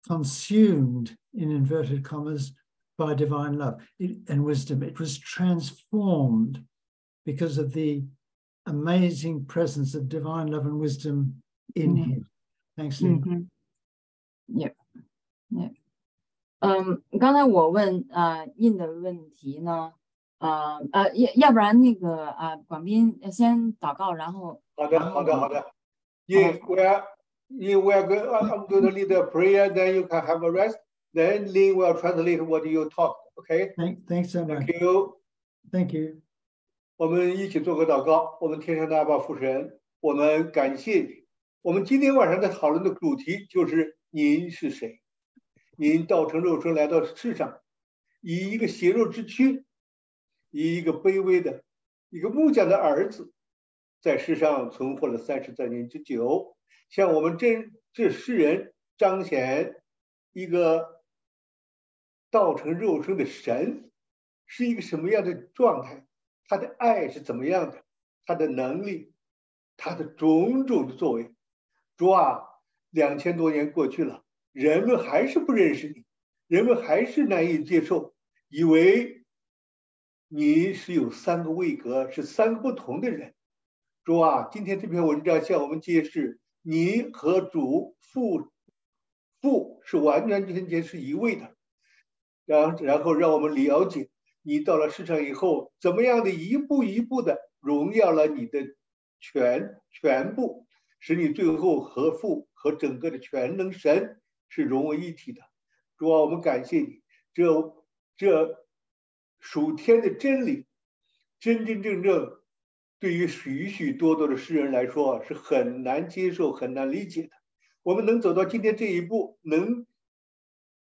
consumed in inverted commas by divine love it- and wisdom it was transformed because of the amazing presence of divine love and wisdom in Mhm. him thanks Lynn. 嗯哼，Yep, Yep。嗯，刚才我问啊印的问题呢，呃呃，要要不然那个啊，广斌先祷告，然后好的，好的，好的。Yeah, we are, yeah, we are going, I'm going to lead the prayer, then you can have a rest. Then Lin will translate what you talk. Okay? Thank, thanks so much Thank you. thank you 我们一起做个祷告。我们天上的阿爸父神，我们感谢你。我们今天晚上的讨论的主题就是您是谁？您道成肉身来到世上，以一个血肉之躯，以一个卑微的一个木匠的儿子，在世上存活了三十三年之久，向我们这这世人彰显一个道成肉身的神是一个什么样的状态。他的爱是怎么样的，他的能力，他的种种的作为。主啊，两千多年过去了，人们还是不认识你，人们还是难以接受，以为你是有三个位格，是三个不同的人。主啊，今天这篇文章向我们揭示，你和主父父是完完全全是一位的，然然后让我们了解。你到了世上以后，怎么样的一步一步的荣耀了你的全全部，使你最后和父和整个的全能神是融为一体的。主啊，我们感谢你，这这属天的真理，真真正正对于许许多多的世人来说是很难接受、很难理解的。我们能走到今天这一步，能。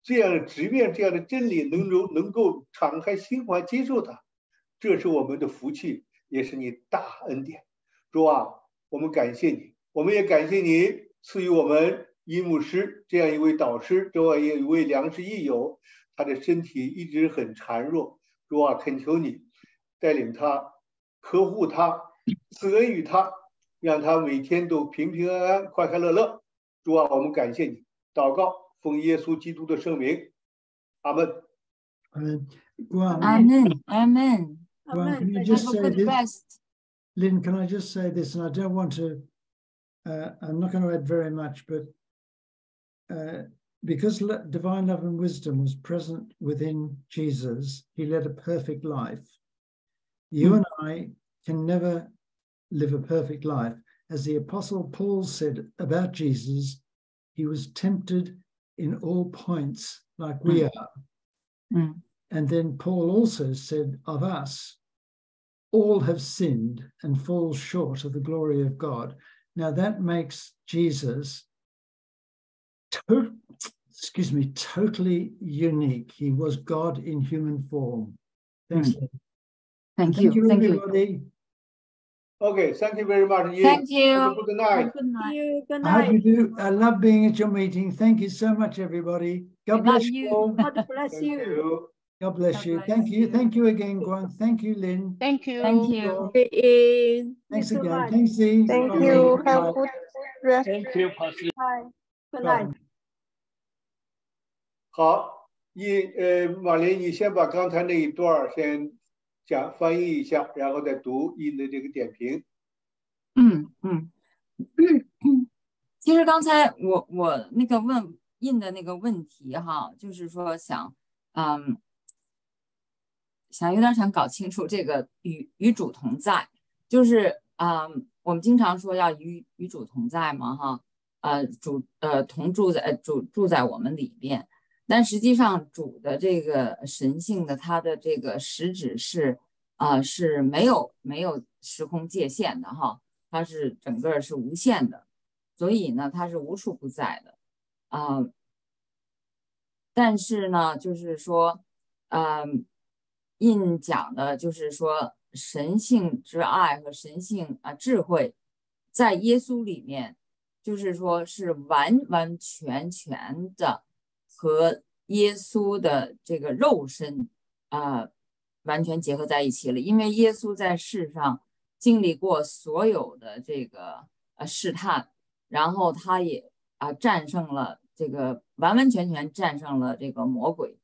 这样的直面这样的真理，能够能够敞开心怀接受它，这是我们的福气，也是你大恩典。主啊，我们感谢你，我们也感谢你赐予我们一牧师这样一位导师，这样一位良师益友，他的身体一直很孱弱。主啊，恳求你带领他，呵护他，赐恩于他，让他每天都平平安安、快快乐乐。主啊，我们感谢你，祷告。奉耶稣基督的圣名，阿门。 Amen. Guam, Amen, Amen. Guam, can you Amen. just Have a say good this? rest. Lynn, can I just say this? And I don't want to, uh, I'm not going to add very much, but uh, because le- divine love and wisdom was present within Jesus, he led a perfect life. You Hmm. and I can never live a perfect life. As the Apostle Paul said about Jesus, he was tempted in all points like we are. Mm. And then Paul also said of us, all have sinned and fall short of the glory of God. Now that makes Jesus, to- excuse me, totally unique. He was God in human form. Thanks. Lynn. Thank Thank you, you, thank you, everybody. Okay, thank you very much. Yin. thank Have a you. Good night. Good night. Thank you. Good I hope night. you do. I love being at your meeting. Thank you so much, everybody. God We bless love you you. all. God bless Thank you. you. God bless God you. bless Thank you. you. Thank you again, Guan. Thank you, Lynn. Thank you. Thank you. Be in. Thanks you so again. much. Thanks, Z. Thank Bye. you. Bye. Have good rest. Thank you, Pastor. Bye. Good Bye. night. 好，你呃，马林，你先把刚才那一段先 讲翻译一下，然后再读印的这个点评。嗯嗯嗯，其实刚才我我那个问印的那个问题哈，就是说想嗯。想有点想搞清楚这个与与主同在，就是嗯，我们经常说要与与主同在嘛，哈，呃，主呃同住在主住在我们里边，但实际上主的这个神性的它的这个实质是啊是没有没有时空界限的哈，它是整个是无限的，所以呢它是无处不在的啊，但是呢就是说嗯。印讲的就是说，神性之爱和神性啊智慧，在耶稣里面，就是说是完完全全的和耶稣的这个肉身啊完全结合在一起了。因为耶稣在世上经历过所有的这个呃试探，然后他也啊战胜了这个完完全全战胜了这个魔鬼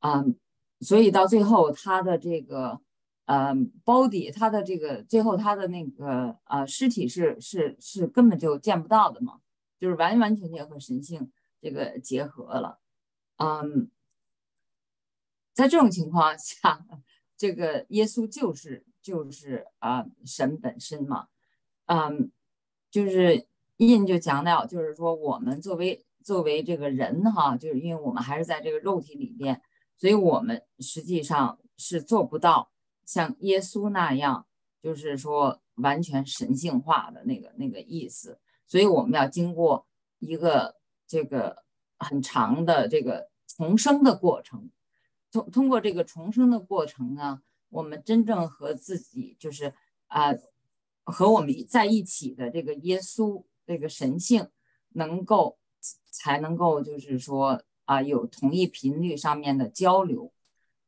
啊。所以到最后，他的这个呃包底他的这个最后他的那个呃尸体是是是根本就见不到的嘛，就是完完全全和神性这个结合了。嗯，在这种情况下，这个耶稣就是就是啊神本身嘛。嗯，就是印就强调，就是说我们作为作为这个人哈，就是因为我们还是在这个肉体里边。所以我们实际上是做不到像耶稣那样，就是说完全神性化的那个那个意思。所以我们要经过一个这个很长的这个重生的过程。通通过这个重生的过程呢，我们真正和自己就是啊和我们在一起的这个耶稣这个神性，能够才能够就是说。啊，有同一频率上面的交流，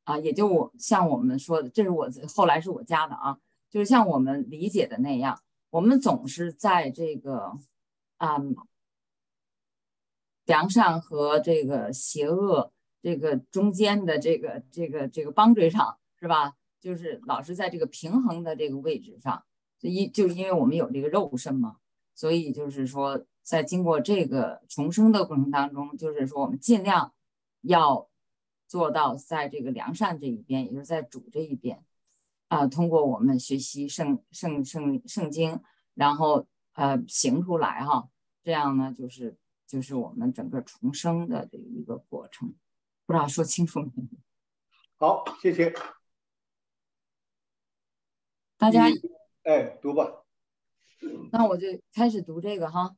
啊，也就我像我们说的，这是我后来是我加的啊，就是像我们理解的那样，我们总是在这个啊良善和这个邪恶这个中间的这个这个这个帮 y 上，是吧？就是老是在这个平衡的这个位置上，因就是因为我们有这个肉身嘛，所以就是说。在经过这个重生的过程当中，就是说我们尽量要做到在这个良善这一边，也就是在主这一边啊，通过我们学习圣圣圣圣经，然后呃行出来哈，这样呢就是就是我们整个重生的这一个过程。不知道说清楚没？[laughs] 好，谢谢大家。哎，读吧。那我就开始读这个哈。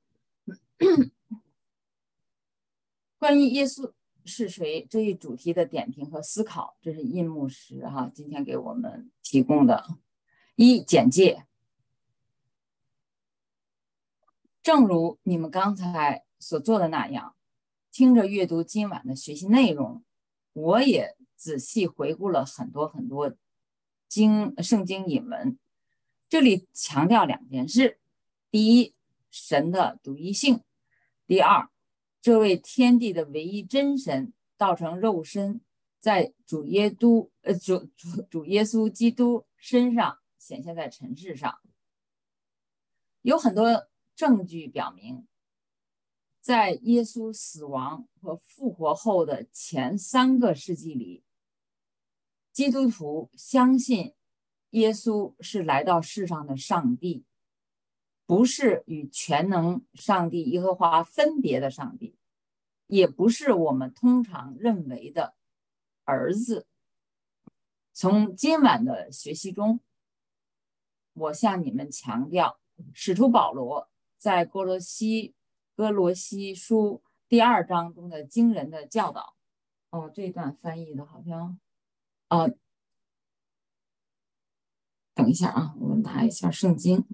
[coughs] 关于耶稣是谁这一主题的点评和思考，这是印牧师哈今天给我们提供的。一简介，正如你们刚才所做的那样，听着阅读今晚的学习内容，我也仔细回顾了很多很多经圣经引文。这里强调两件事：第一，神的独一性。第二，这位天地的唯一真神道成肉身，在主耶稣呃主主主耶稣基督身上显现在尘世上，有很多证据表明，在耶稣死亡和复活后的前三个世纪里，基督徒相信耶稣是来到世上的上帝。不是与全能上帝耶和华分别的上帝，也不是我们通常认为的儿子。从今晚的学习中，我向你们强调，使徒保罗在哥罗西哥罗西书第二章中的惊人的教导。哦，这段翻译的好像……啊，等一下啊，我们拿一下圣经。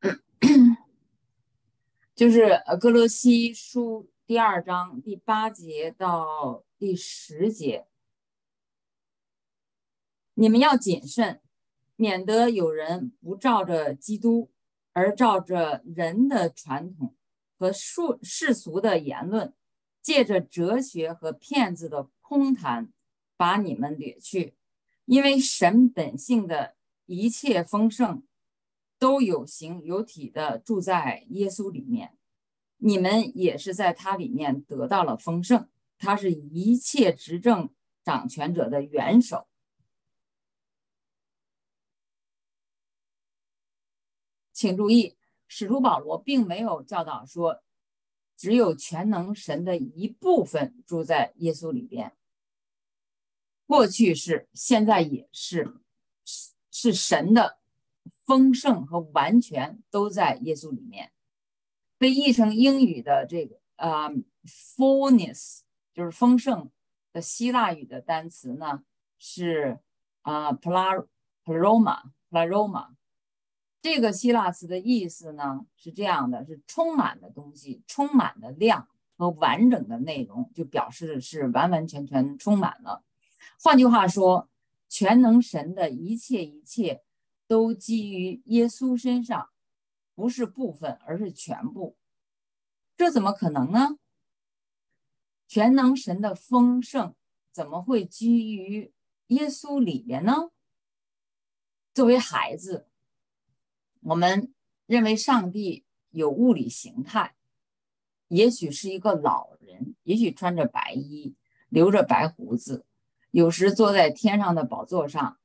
[clears throat] 就是呃，哥罗西书第二章第八节到第十节，你们要谨慎，免得有人不照着基督，而照着人的传统和世世俗的言论，借着哲学和骗子的空谈，把你们掠去，因为神本性的一切丰盛，都有形有体的住在耶稣里面，你们也是在他里面得到了丰盛。他是一切执政掌权者的元首。请注意，使徒保罗并没有教导说。只有全能神的一部分住在耶稣里边。过去是，现在也是，是神的丰盛和完全都在耶稣里面。被译成英语的这个呃，fullness 就是丰盛的希腊语的单词呢是啊 pla pla roma pla roma。这个希腊词的意思呢是这样的：是充满的东西，充满的量和完整的内容，就表示是完完全全充满了。换句话说，全能神的一切一切都基于耶稣身上，不是部分，而是全部。这怎么可能呢？全能神的丰盛怎么会基于耶稣里边呢？作为孩子。我们认为上帝有物理形态，也许是一个老人，也许穿着白衣，留着白胡子，有时坐在天上的宝座上，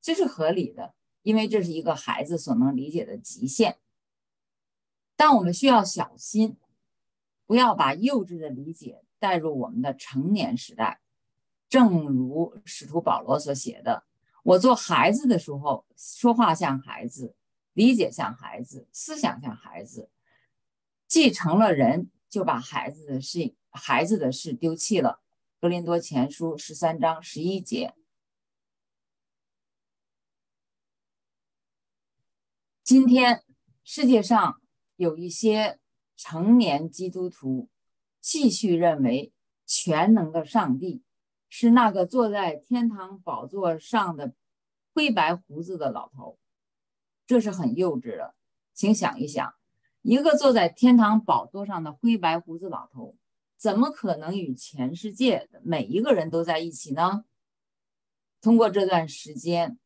这是合理的，因为这是一个孩子所能理解的极限。但我们需要小心，不要把幼稚的理解带入我们的成年时代。正如使徒保罗所写的：“我做孩子的时候，说话像孩子。”理解像孩子，思想像孩子，继承了人，就把孩子的事、孩子的事丢弃了。格林多前书十三章十一节。今天世界上有一些成年基督徒继续认为，全能的上帝是那个坐在天堂宝座上的灰白胡子的老头。这是很幼稚的，请想一想，一个坐在天堂宝座上的灰白胡子老头，怎么可能与全世界的每一个人都在一起呢？通过这段时间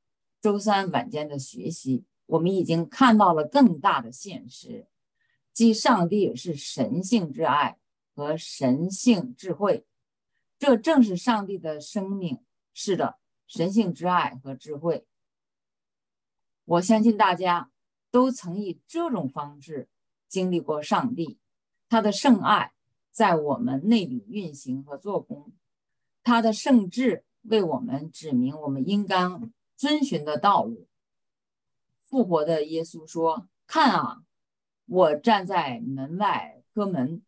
周三晚间的学习，我们已经看到了更大的现实，即上帝是神性之爱和神性智慧，这正是上帝的生命。是的，神性之爱和智慧。我相信大家都曾以这种方式经历过上帝，他的圣爱在我们内里运行和做工，他的圣智为我们指明我们应该遵循的道路。复活的耶稣说：“看啊，我站在门外磕门，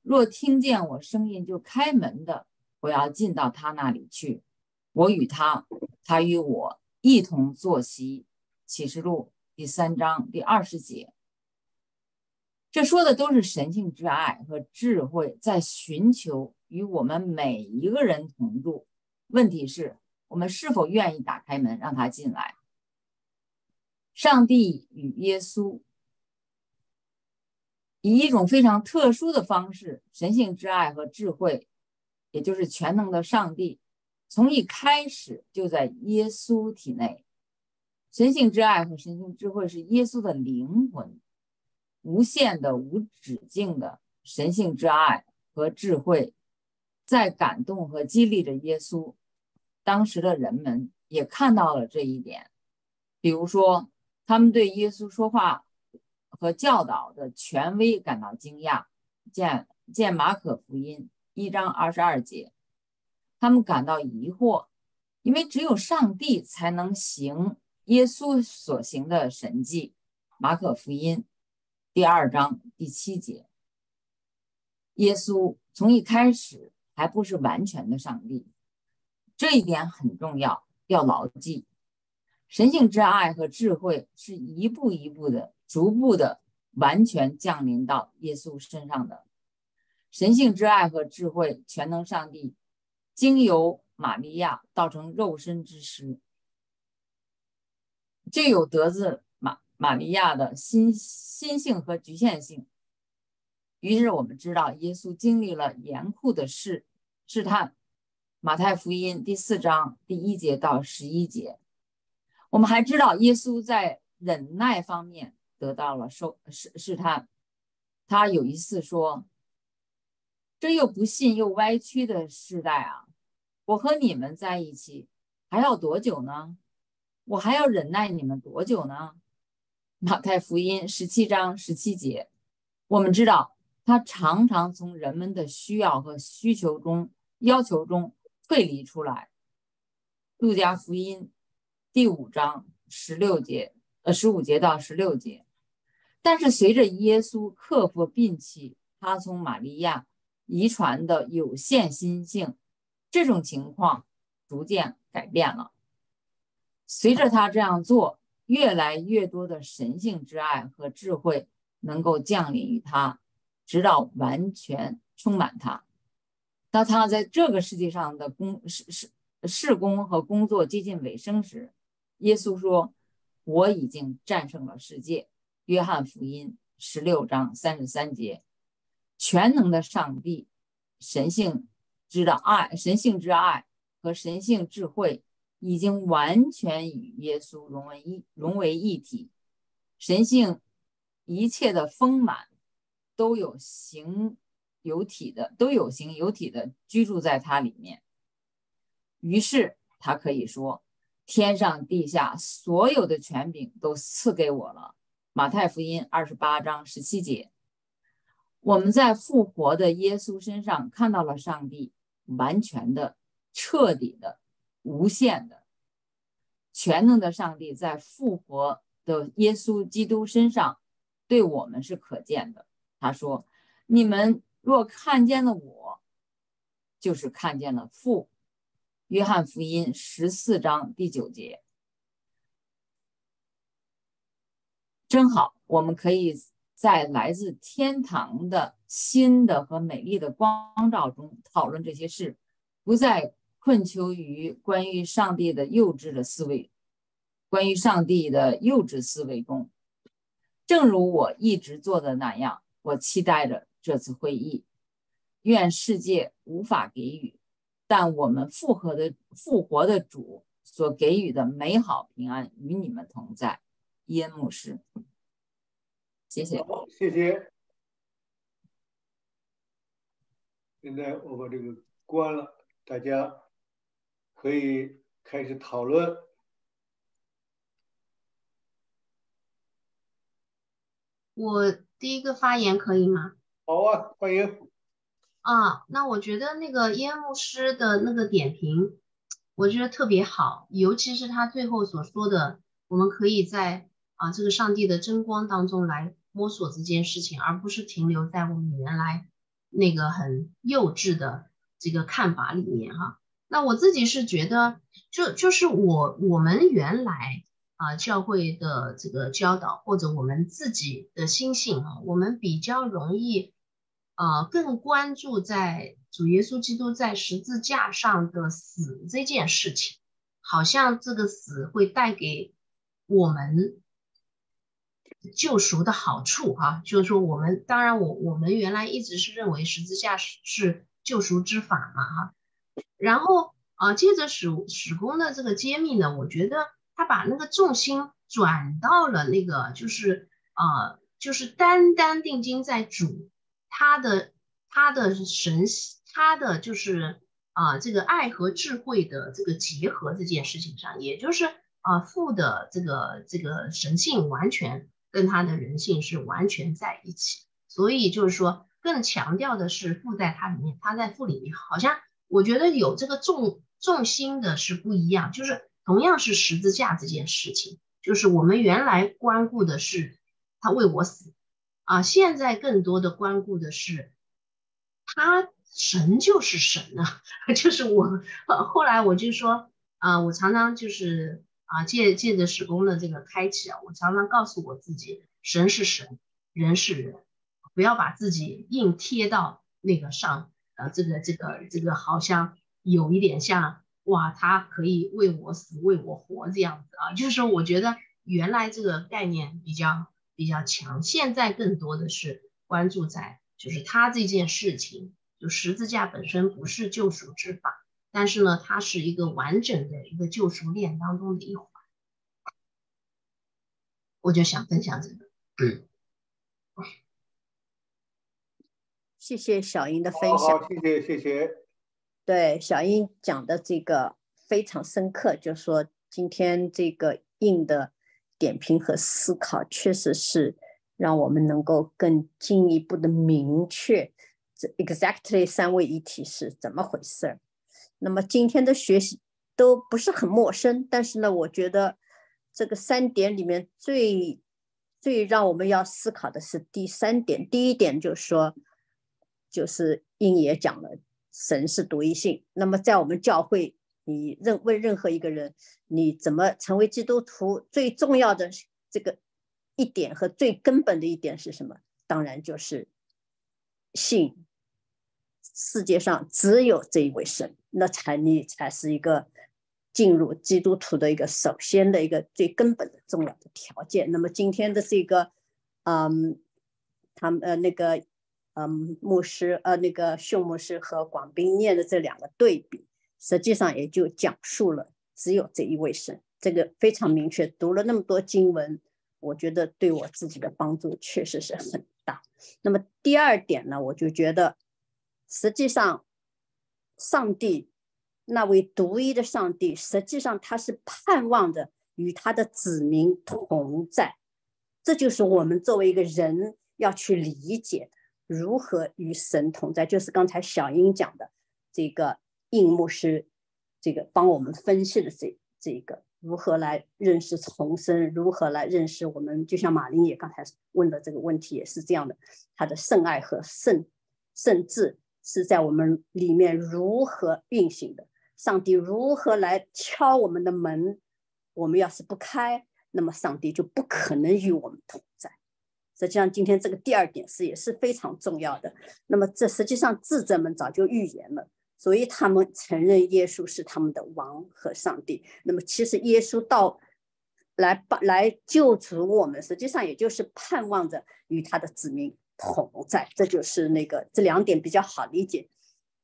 若听见我声音就开门的，我要进到他那里去，我与他，他与我一同坐席。”启示录第三章第二十节，这说的都是神性之爱和智慧在寻求与我们每一个人同住。问题是，我们是否愿意打开门让他进来？上帝与耶稣以一种非常特殊的方式，神性之爱和智慧，也就是全能的上帝，从一开始就在耶稣体内。神性之爱和神性智慧是耶稣的灵魂，无限的、无止境的神性之爱和智慧，在感动和激励着耶稣。当时的人们也看到了这一点，比如说，他们对耶稣说话和教导的权威感到惊讶。见见马可福音一章二十二节，他们感到疑惑，因为只有上帝才能行。耶稣所行的神迹，《马可福音》第二章第七节。耶稣从一开始还不是完全的上帝，这一点很重要，要牢记。神性之爱和智慧是一步一步的、逐步的完全降临到耶稣身上的。神性之爱和智慧，全能上帝经由玛利亚道成肉身之时。具有得自玛玛利亚的心心性和局限性，于是我们知道，耶稣经历了严酷的试试探。马太福音第四章第一节到十一节，我们还知道耶稣在忍耐方面得到了受试试探。他有一次说：“这又不信又歪曲的时代啊，我和你们在一起还要多久呢？我还要忍耐你们多久呢？”马太福音十七章十七节，我们知道他常常从人们的需要和需求中要求中。退离出来，《路加福音》第五章十六节，呃，十五节到十六节。但是随着耶稣克服病气，他从玛利亚遗传的有限心性，这种情况逐渐改变了。随着他这样做，越来越多的神性之爱和智慧能够降临于他，直到完全充满他。当他在这个世界上的工事事事工和工作接近尾声时，耶稣说：“我已经战胜了世界。”约翰福音十六章三十三节。全能的上帝，神性之的爱，神性之爱和神性智慧已经完全与耶稣融为一融为一体。神性一切的丰满都有形。有体的都有形有体的居住在它里面，于是他可以说：天上地下所有的权柄都赐给我了。马太福音二十八章十七节，我们在复活的耶稣身上看到了上帝完全的、彻底的、无限的、全能的上帝在复活的耶稣基督身上对我们是可见的。他说：你们。若看见了我，就是看见了父。约翰福音十四章第九节，真好，我们可以在来自天堂的新的和美丽的光照中讨论这些事，不再困求于关于上帝的幼稚的思维，关于上帝的幼稚思维中。正如我一直做的那样，我期待着。这次会议，愿世界无法给予，但我们复活的复活的主所给予的美好平安与你们同在。伊恩牧师，谢谢，谢谢。现在我把这个关了，大家可以开始讨论。我第一个发言可以吗？好啊，欢迎。啊，那我觉得那个耶牧师的那个点评，我觉得特别好，尤其是他最后所说的，我们可以在啊这个上帝的真光当中来摸索这件事情，而不是停留在我们原来那个很幼稚的这个看法里面哈。那我自己是觉得，就就是我我们原来啊教会的这个教导，或者我们自己的心性啊，我们比较容易。呃，更关注在主耶稣基督在十字架上的死这件事情，好像这个死会带给我们救赎的好处啊。就是说，我们当然，我我们原来一直是认为十字架是是救赎之法嘛，哈。然后啊，接着史史工的这个揭秘呢，我觉得他把那个重心转到了那个，就是啊，就是单单定睛在主。他的他的神，他的就是啊，这个爱和智慧的这个结合这件事情上，也就是啊，父的这个这个神性完全跟他的人性是完全在一起，所以就是说，更强调的是父在他里面，他在父里面，好像我觉得有这个重重心的是不一样，就是同样是十字架这件事情，就是我们原来关顾的是他为我死。啊，现在更多的关顾的是，他神就是神啊，[laughs] 就是我。后来我就说，啊，我常常就是啊，借借着史工的这个开启啊，我常常告诉我自己，神是神，人是人，不要把自己硬贴到那个上，呃，这个这个这个好像有一点像哇，他可以为我死，为我活这样子啊，就是说，我觉得原来这个概念比较。比较强，现在更多的是关注在就是他这件事情，就十字架本身不是救赎之法，但是呢，它是一个完整的一个救赎链当中的一环。我就想分享这个。嗯。谢谢小英的分享。好，谢谢谢谢。对，小英讲的这个非常深刻，就说今天这个硬的点评和思考，确实是让我们能够更进一步的明确这 exactly 三位一体是怎么回事儿。那么今天的学习都不是很陌生，但是呢，我觉得这个三点里面最最让我们要思考的是第三点。第一点就是说。就是英也讲了，神是独一性。那么在我们教会，你任问任何一个人，你怎么成为基督徒？最重要的这个一点和最根本的一点是什么？当然就是信世界上只有这一位神，那才你才是一个进入基督徒的一个首先的一个最根本的重要的条件。那么今天的这个，嗯，他们呃那个。嗯，牧师，呃，那个秀牧师和广斌念的这两个对比，实际上也就讲述了只有这一位神，这个非常明确。读了那么多经文，我觉得对我自己的帮助确实是很大。那么第二点呢，我就觉得，实际上，上帝那位独一的上帝，实际上他是盼望着与他的子民同在，这就是我们作为一个人要去理解的。如何与神同在？就是刚才小英讲的这个应牧师，这个帮我们分析的这这个如何来认识重生，如何来认识我们？就像马林也刚才问的这个问题也是这样的，他的圣爱和圣圣智是在我们里面如何运行的？上帝如何来敲我们的门？我们要是不开，那么上帝就不可能与我们同。实际上，今天这个第二点是也是非常重要的。那么，这实际上智者们早就预言了，所以他们承认耶稣是他们的王和上帝。那么，其实耶稣到来帮来救赎我们，实际上也就是盼望着与他的子民同在。这就是那个这两点比较好理解。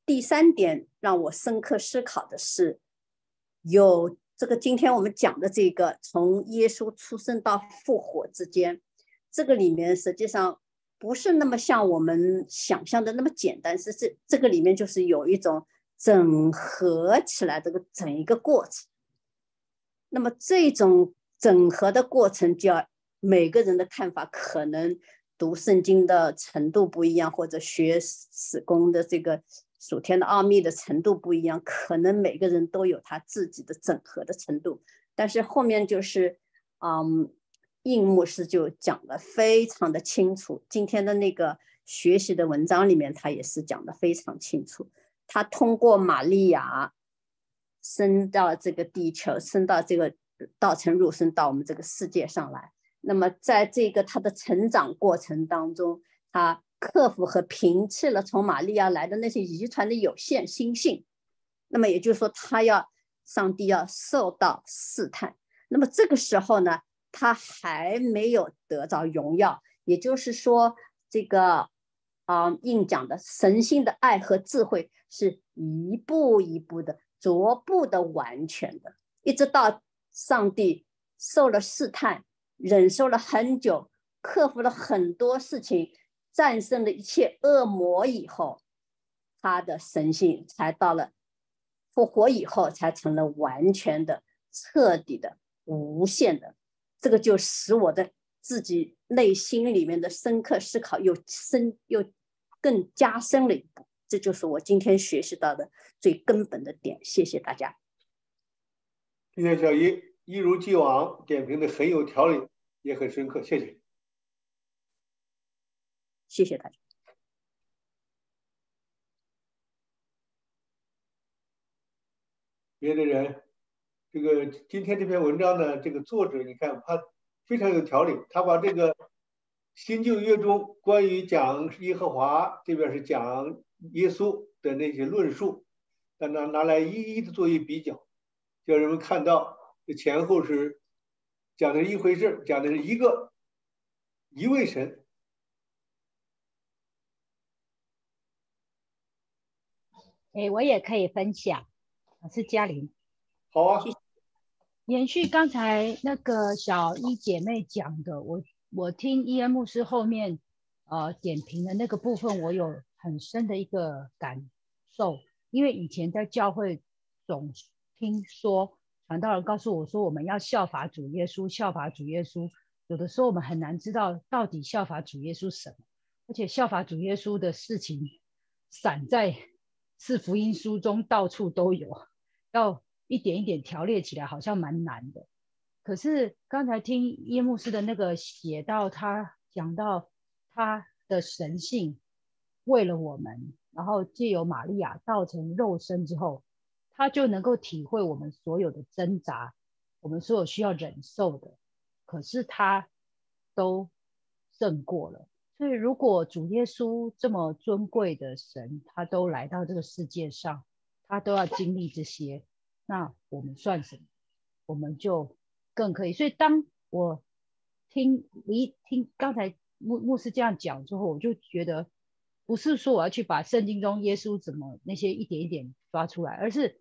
第三点让我深刻思考的是，有这个今天我们讲的这个从耶稣出生到复活之间。这个里面实际上不是那么像我们想象的那么简单，是这这个里面就是有一种整合起来这个整一个过程。那么这种整合的过程，就要每个人的看法可能读圣经的程度不一样，或者学史工的这个属天的奥秘的程度不一样，可能每个人都有他自己的整合的程度。但是后面就是，嗯。应牧师就讲的非常的清楚，今天的那个学习的文章里面，他也是讲的非常清楚。他通过玛利亚升到这个地球，升到这个道成肉身到我们这个世界上来。那么在这个他的成长过程当中，他克服和摒弃了从玛利亚来的那些遗传的有限心性。那么也就是说，他要上帝要受到试探。那么这个时候呢？他还没有得着荣耀，也就是说，这个啊，应讲的神性的爱和智慧是一步一步的、逐步的完全的，一直到上帝受了试探，忍受了很久，克服了很多事情，战胜了一切恶魔以后，他的神性才到了复活以后，才成了完全的、彻底的、无限的。这个就使我的自己内心里面的深刻思考又深又更加深了一步，这就是我今天学习到的最根本的点。谢谢大家。谢谢小一，一如既往点评的很有条理，也很深刻。谢谢，谢谢大家。别的人。这个今天这篇文章呢，这个作者你看他非常有条理，他把这个新旧约中关于讲耶和华这边是讲耶稣的那些论述，他拿拿来一一的做一比较，叫人们看到这前后是讲的是一回事，讲的是一个一位神。哎，我也可以分享，我是嘉玲。好啊。延续刚才那个小一姐妹讲的，我我听伊恩牧师后面呃点评的那个部分，我有很深的一个感受，因为以前在教会总听说传道人告诉我说，我们要效法主耶稣，效法主耶稣。有的时候我们很难知道到底效法主耶稣什么，而且效法主耶稣的事情散在四福音书中到处都有，要一点一点条列起来好像蛮难的。可是刚才听耶牧师的那个写到他讲到他的神性为了我们，然后借由玛利亚造成肉身之后，他就能够体会我们所有的挣扎，我们所有需要忍受的。可是他都胜过了，所以如果主耶稣这么尊贵的神，他都来到这个世界上，他都要经历这些，那我们算什么？我们就更可以。所以当我听你听刚才牧牧师这样讲之后，我就觉得不是说我要去把圣经中耶稣怎么那些一点一点抓出来，而是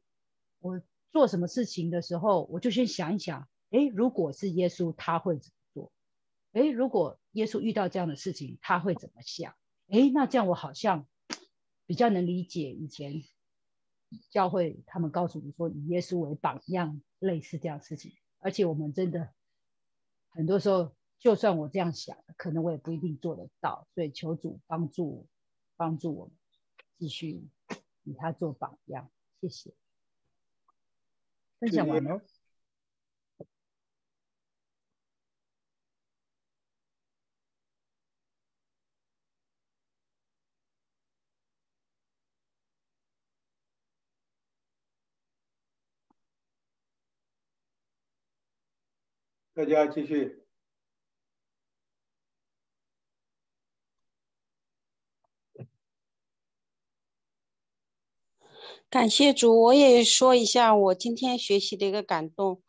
我做什么事情的时候，我就先想一想。哎，如果是耶稣，他会怎么做？哎，如果耶稣遇到这样的事情，他会怎么想？哎，那这样我好像比较能理解以前教会他们告诉你说以耶稣为榜样，类似这样事情。而且我们真的很多时候，就算我这样想，可能我也不一定做得到。所以求主帮助帮助我们继续以他做榜样。谢谢。分享完了。大家继续。感谢主，我也说一下我今天学习的一个感动，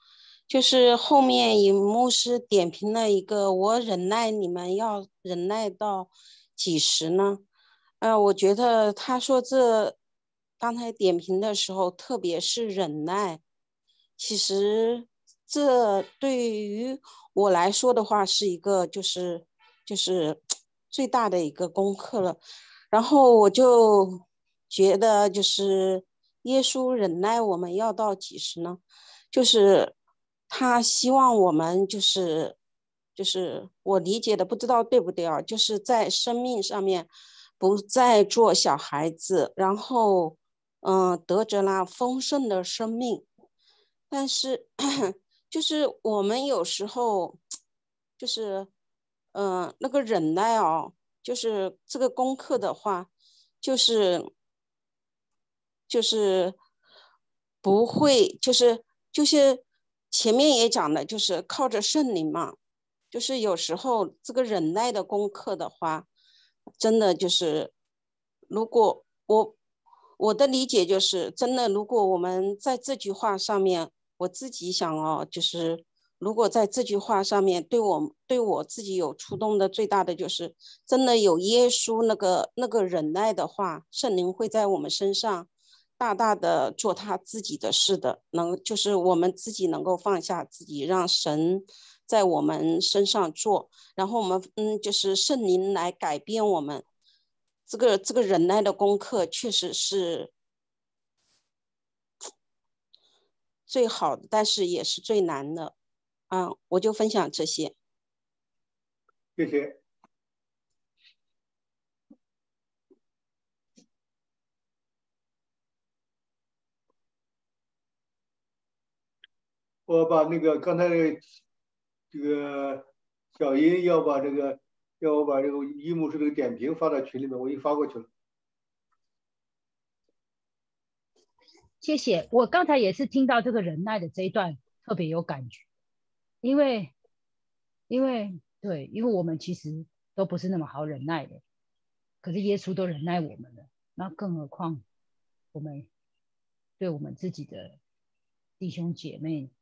就是后面有牧师点评了一个，我忍耐你们要忍耐到几时呢？呃，我觉得他说这刚才点评的时候，特别是忍耐，其实。这对于我来说的话，是一个就是就是最大的一个功课了。然后我就觉得，就是耶稣忍耐我们要到几时呢？就是他希望我们就是就是我理解的，不知道对不对啊？就是在生命上面不再做小孩子，然后嗯得着那丰盛的生命，但是。就是我们有时候，就是，嗯，那个忍耐哦，就是这个功课的话，就是，就是不会，就是就是前面也讲的，就是靠着圣灵嘛，就是有时候这个忍耐的功课的话，真的就是，如果我我的理解就是，真的，如果我们在这句话上面。我自己想哦，就是如果在这句话上面对我对我自己有触动的最大的就是，真的有耶稣那个那个忍耐的话，圣灵会在我们身上大大的做他自己的事的，能就是我们自己能够放下自己，让神在我们身上做，然后我们嗯就是圣灵来改变我们，这个这个忍耐的功课确实是。最好的，但是也是最难的，嗯，我就分享这些。谢谢。我把那个刚才这个小英要把这个要我把这个一木师这个点评发到群里面，我已经发过去了。谢谢，我刚才也是听到这个忍耐的这一段特别有感觉，因为，因为对，因为我们其实都不是那么好忍耐的，可是耶稣都忍耐我们了，那更何况我们对我们自己的弟兄姐妹，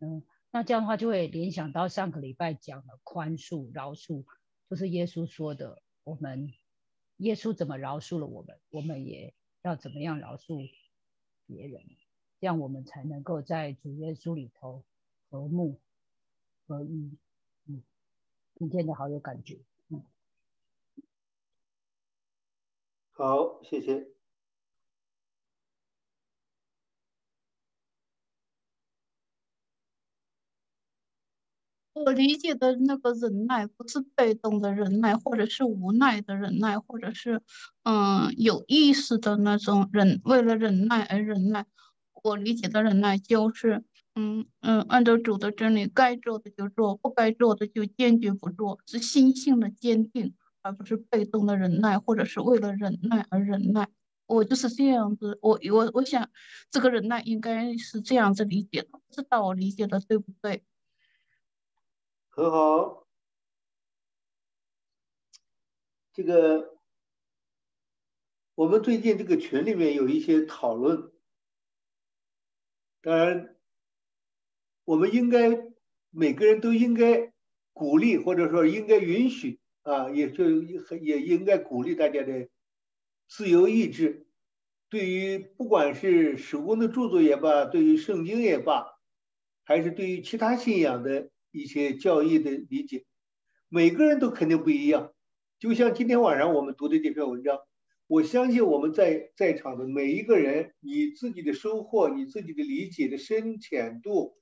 嗯，那这样的话就会联想到上个礼拜讲的宽恕、饶恕，就是耶稣说的，我们耶稣怎么饶恕了我们，我们也要怎么样饶恕别人，这样我们才能够在主耶稣里头和睦合一。嗯，今天的好有感觉。嗯，好，谢谢。我理解的那个忍耐，不是被动的忍耐，或者是无奈的忍耐，或者是嗯有意识的那种忍，为了忍耐而忍耐。我理解的忍耐就是嗯嗯，按照主的真理，该做的就做，不该做的就坚决不做，是心性的坚定，而不是被动的忍耐，或者是为了忍耐而忍耐。我就是这样子，我我我想这个忍耐应该是这样子理解的，不知道我理解的对不对？很好，这个我们最近这个群里面有一些讨论，当然，我们应该每个人都应该鼓励或者说应该允许啊，也就也也应该鼓励大家的自由意志，对于不管是手工的著作也罢，对于圣经也罢，还是对于其他信仰的。一些教义的理解，每个人都肯定不一样。就像今天晚上我们读的这篇文章，我相信我们在在场的每一个人，你自己的收获、你自己的理解的深浅度，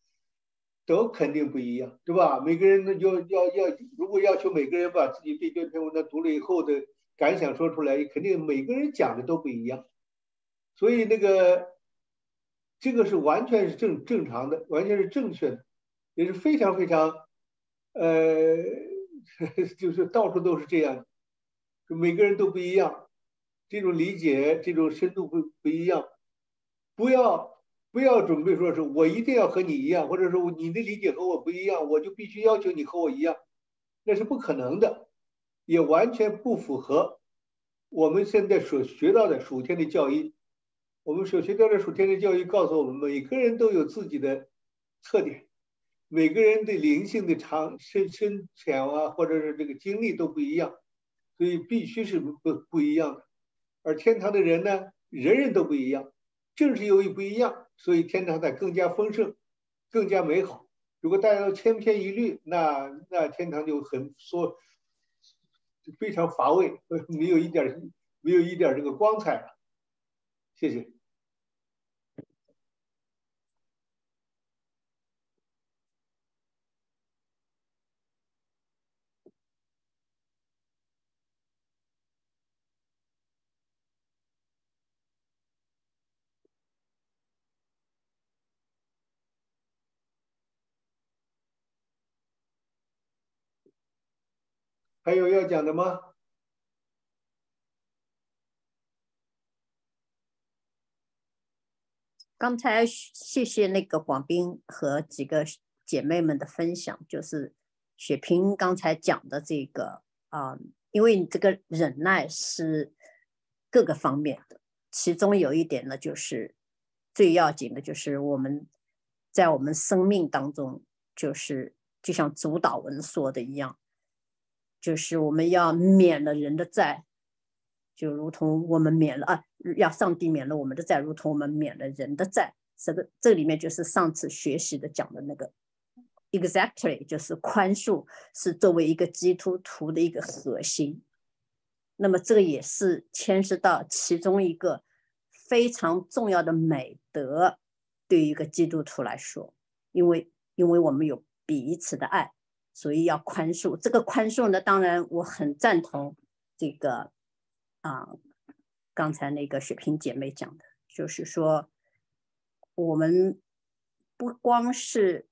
都肯定不一样，对吧？每个人呢，要要要，如果要求每个人把自己对这篇文章读了以后的感想说出来，肯定每个人讲的都不一样。所以那个，这个是完全是正正常的，完全是正确的。也是非常非常，呃，[laughs] 就是到处都是这样，每个人都不一样，这种理解这种深度不不一样，不要不要准备说是我一定要和你一样，或者说你的理解和我不一样，我就必须要求你和我一样，那是不可能的，也完全不符合我们现在所学到的属天的教育。我们所学到的属天的教育告诉我们，每个人都有自己的特点。每个人的灵性的长深深浅啊，或者是这个经历都不一样，所以必须是不不一样的。而天堂的人呢，人人都不一样，正是由于不一样，所以天堂才更加丰盛，更加美好。如果大家都千篇一律，那那天堂就很说非常乏味，没有一点没有一点这个光彩了。谢谢。还有要讲的吗？刚才谢谢那个广斌和几个姐妹们的分享，就是雪萍刚才讲的这个啊，因为你这个忍耐是各个方面的，其中有一点呢，就是最要紧的，就是我们在我们生命当中，就是就像主导文说的一样。就是我们要免了人的债，就如同我们免了啊，要上帝免了我们的债，如同我们免了人的债。这个这里面就是上次学习的讲的那个，exactly 就是宽恕是作为一个基督徒的一个核心。那么这个也是牵涉到其中一个非常重要的美德，对于一个基督徒来说，因为因为我们有彼此的爱。所以要宽恕，这个宽恕呢，当然我很赞同这个啊，刚才那个雪萍姐妹讲的，就是说我们不光是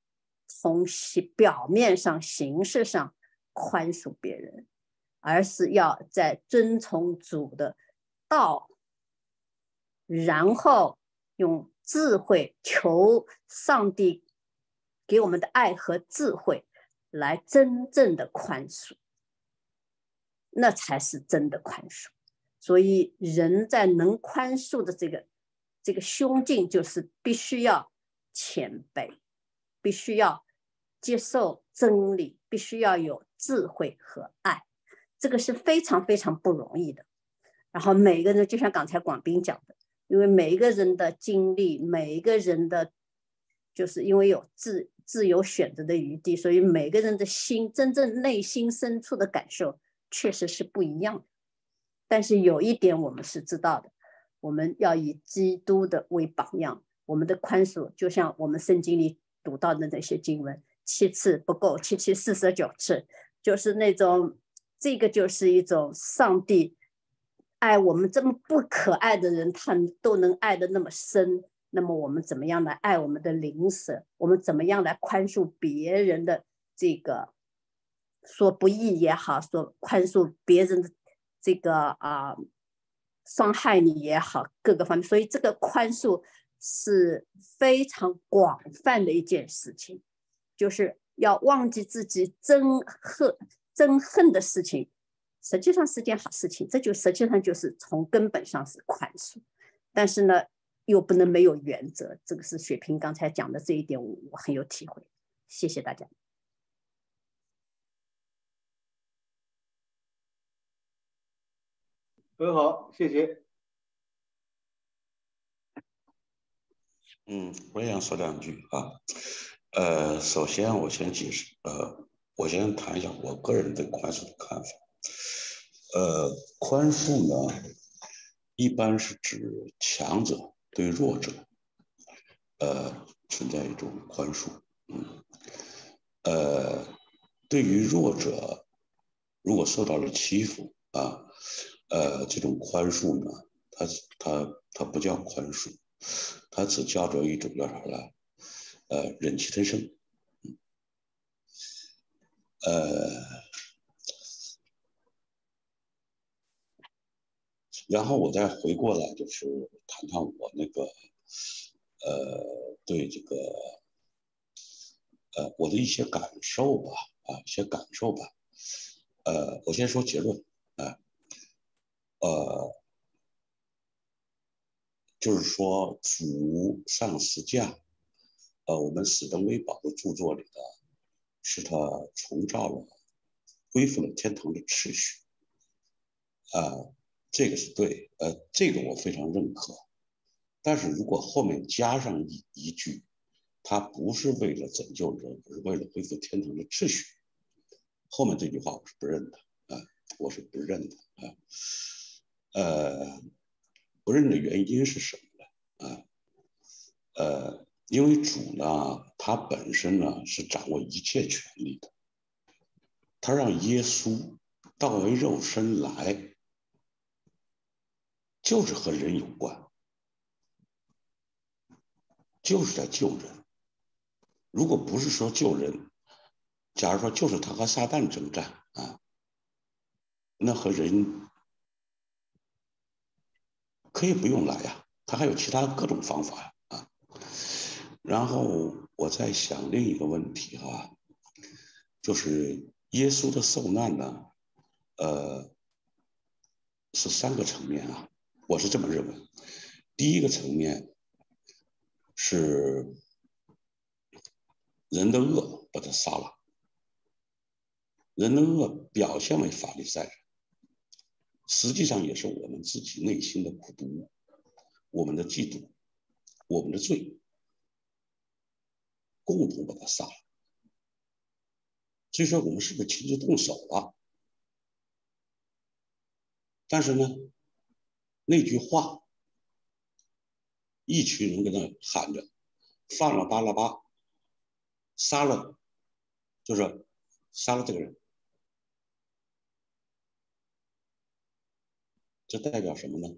从形表面上、形式上宽恕别人，而是要在遵从主的道，然后用智慧求上帝给我们的爱和智慧。来真正的宽恕，那才是真的宽恕。所以人在能宽恕的这个这个胸襟，就是必须要谦卑，必须要接受真理，必须要有智慧和爱。这个是非常非常不容易的。然后每个人就像刚才广斌讲的，因为每一个人的经历，每一个人的，就是因为有智自由选择的余地，所以每个人的心真正内心深处的感受确实是不一样的。但是有一点我们是知道的，我们要以基督的为榜样，我们的宽恕就像我们圣经里读到的那些经文，七次不够，七七四十九次，就是那种，这个就是一种上帝。爱我们这么不可爱的人，他都能爱的那么深，那么我们怎么样来爱我们的邻舍？我们怎么样来宽恕别人的这个说不义也好，说宽恕别人的这个啊伤害你也好，各个方面，所以这个宽恕是非常广泛的一件事情，就是要忘记自己憎恨憎恨的事情。实际上是件好事情，这就实际上就是从根本上是宽恕，但是呢，又不能没有原则。这个是雪萍刚才讲的这一点，我我很有体会。谢谢大家。很好，谢谢。嗯，我也想说两句啊。呃，首先我先解释，呃，我先谈一下我个人对宽恕的看法。呃，宽恕呢，一般是指强者对弱者，呃，存在一种宽恕。嗯，呃，对于弱者，如果受到了欺负啊，呃，这种宽恕呢，它它它不叫宽恕，它只叫做一种叫啥呢？呃，忍气吞声。呃。然后我再回过来，就是谈谈我那个，呃，对这个，呃，我的一些感受吧，啊，一些感受吧，呃，我先说结论，啊，呃，就是说主上十架，呃，我们史登威堡的著作里的，是他重造了，恢复了天堂的秩序，啊。这个是对，呃，这个我非常认可。但是如果后面加上一一句，他不是为了拯救人，而是为了恢复天堂的秩序，后面这句话我是不认的啊，我是不认的啊。呃，不认的原因是什么呢？啊，呃，因为主呢，他本身呢是掌握一切权力的，他让耶稣道为肉身来。就是和人有关，就是在救人。如果不是说救人，假如说就是他和撒旦征战啊，那和人可以不用来呀，他还有其他各种方法呀啊。然后我在想另一个问题哈，就是耶稣的受难呢，呃，是三个层面啊。我是这么认为，第一个层面是人的恶把他杀了，人的恶表现为法律赛人，实际上也是我们自己内心的苦毒，我们的嫉妒，我们的罪，共同把他杀了。所以说，我们是不是亲自动手了？但是呢？那句话，一群人跟那喊着：“放了巴拉巴，杀了，就是杀了这个人。”这代表什么呢？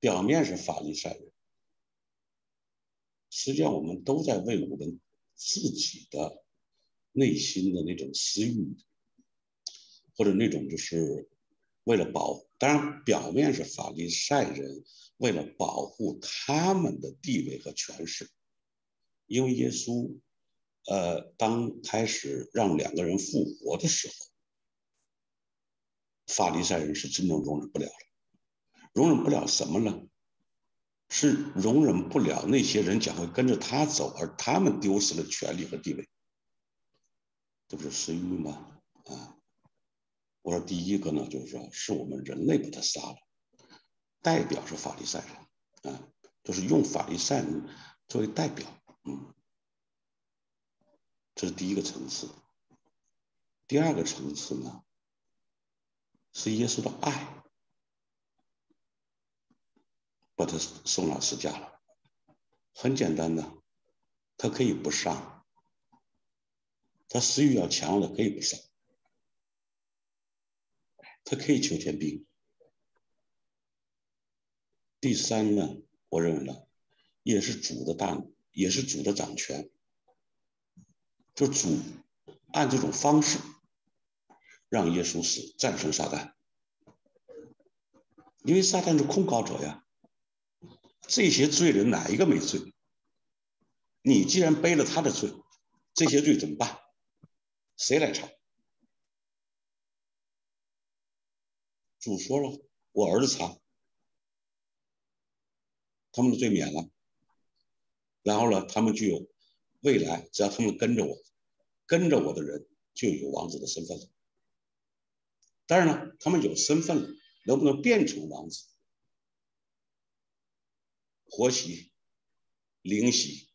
表面是法利赛人，实际上我们都在为我们自己的内心的那种私欲，或者那种就是为了保。当然，表面是法利赛人为了保护他们的地位和权势，因为耶稣，呃，当开始让两个人复活的时候，法利赛人是真正容忍不了的，容忍不了什么呢？是容忍不了那些人将会跟着他走，而他们丢失了权利和地位，这不是私欲吗？啊！我说第一个呢，就是说是我们人类把他杀了，代表是法利赛人，啊，就是用法利赛人作为代表，嗯，这是第一个层次。第二个层次呢，是耶稣的爱，把他送上十架了。很简单的，他可以不上，他食欲要强了可以不上，他可以求天兵。第三呢，我认为呢，也是主的大，也是主的掌权，就主按这种方式。让耶稣死，战胜撒旦，因为撒旦是控告者呀。这些罪人哪一个没罪？你既然背了他的罪，这些罪怎么办？谁来偿？主说了，我儿子查，他们的罪免了。然后呢，他们具有未来，只要他们跟着我，跟着我的人就有王子的身份了。当然了，他们有身份了，能不能变成王子？活喜、灵喜、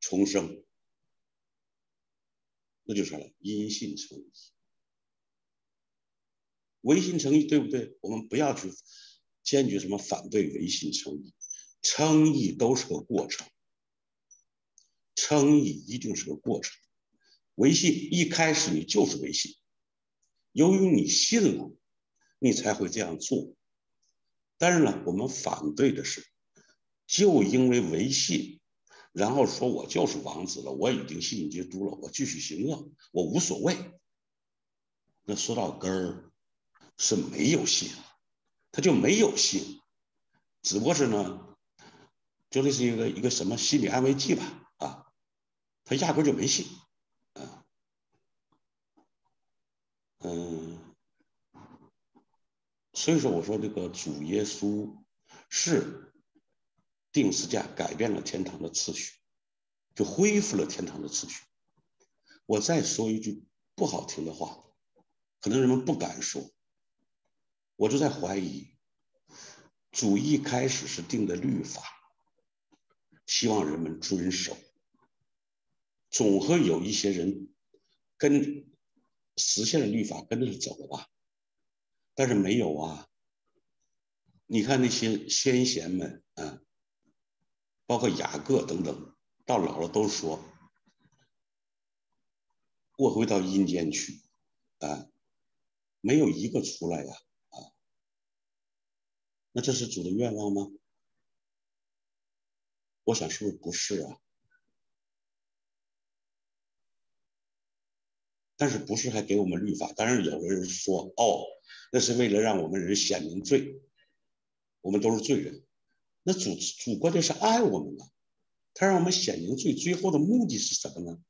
重生，那就是了，因信称义，唯信称义，对不对？我们不要去坚决什么反对唯信称义，称义都是个过程，诚意一定是个过程，唯信一开始你就是唯信。由于你信了，你才会这样做。但是呢，我们反对的是，就因为维信，然后说我就是王子了，我已经信基督了，我继续行恶，我无所谓。那说到根儿，是没有信，他就没有信，只不过是呢，就类似一个一个什么心理安慰剂吧，啊，他压根就没信。啊嗯，所以说我说这个主耶稣是定时价改变了天堂的次序，就恢复了天堂的次序。我再说一句不好听的话，可能人们不敢说，我就在怀疑，主一开始是定的律法，希望人们遵守，总会有一些人跟。实现了律法，跟着走了吧，但是没有啊。你看那些先贤们，啊，包括雅各等等，到老了都说：“我回到阴间去。”啊，没有一个出来呀，那这是主的愿望吗？我想是不是不是啊？但是不是还给我们律法？当然，有的人说：“哦，那是为了让我们人显明罪，我们都是罪人。”那主主关键是爱我们呢，他让我们显明罪，最后的目的是什么呢？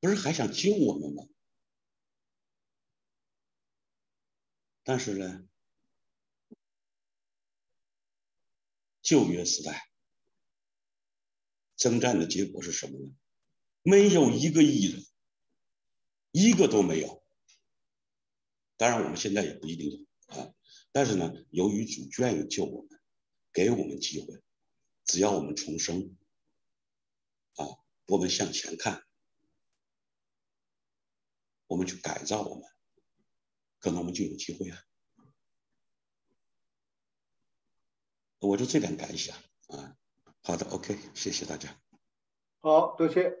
不是还想救我们吗？但是呢，旧约时代征战的结果是什么呢？没有一个艺人。一个都没有，当然我们现在也不一定有啊。但是呢，由于主愿意救我们，给我们机会，只要我们重生，啊，我们向前看，我们去改造我们，可能我们就有机会啊。我就这点感想啊。好的，OK，谢谢大家。好，多谢。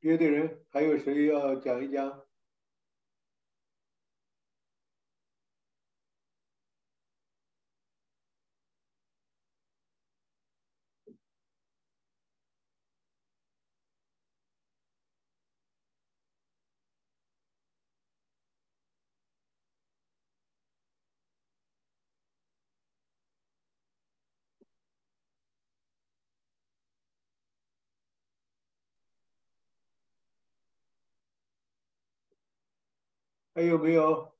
别的人还有谁要讲一讲？还有没有？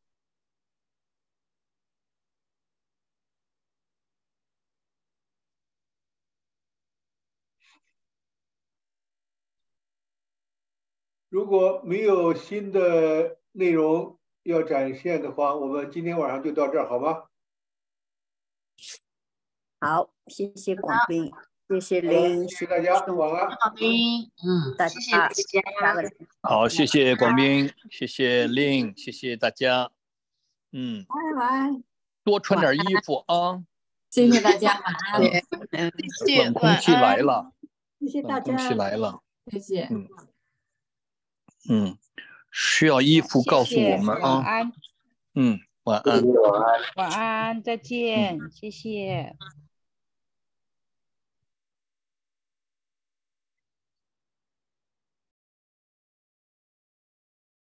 如果没有新的内容要展现的话我们今天晚上就到这儿好吗？好谢谢广斌谢谢林，谢谢大家，晚安。广斌，嗯，大谢谢大家。好，谢谢广斌，谢谢林，谢谢大家。嗯，晚安，多穿点衣服啊。谢谢大家，晚安。[laughs] 谢谢，冷空气来了，谢谢大冷空气。来了。谢谢。嗯嗯，需要衣服告诉我们啊。晚安，嗯，晚安。晚安，再见，谢谢。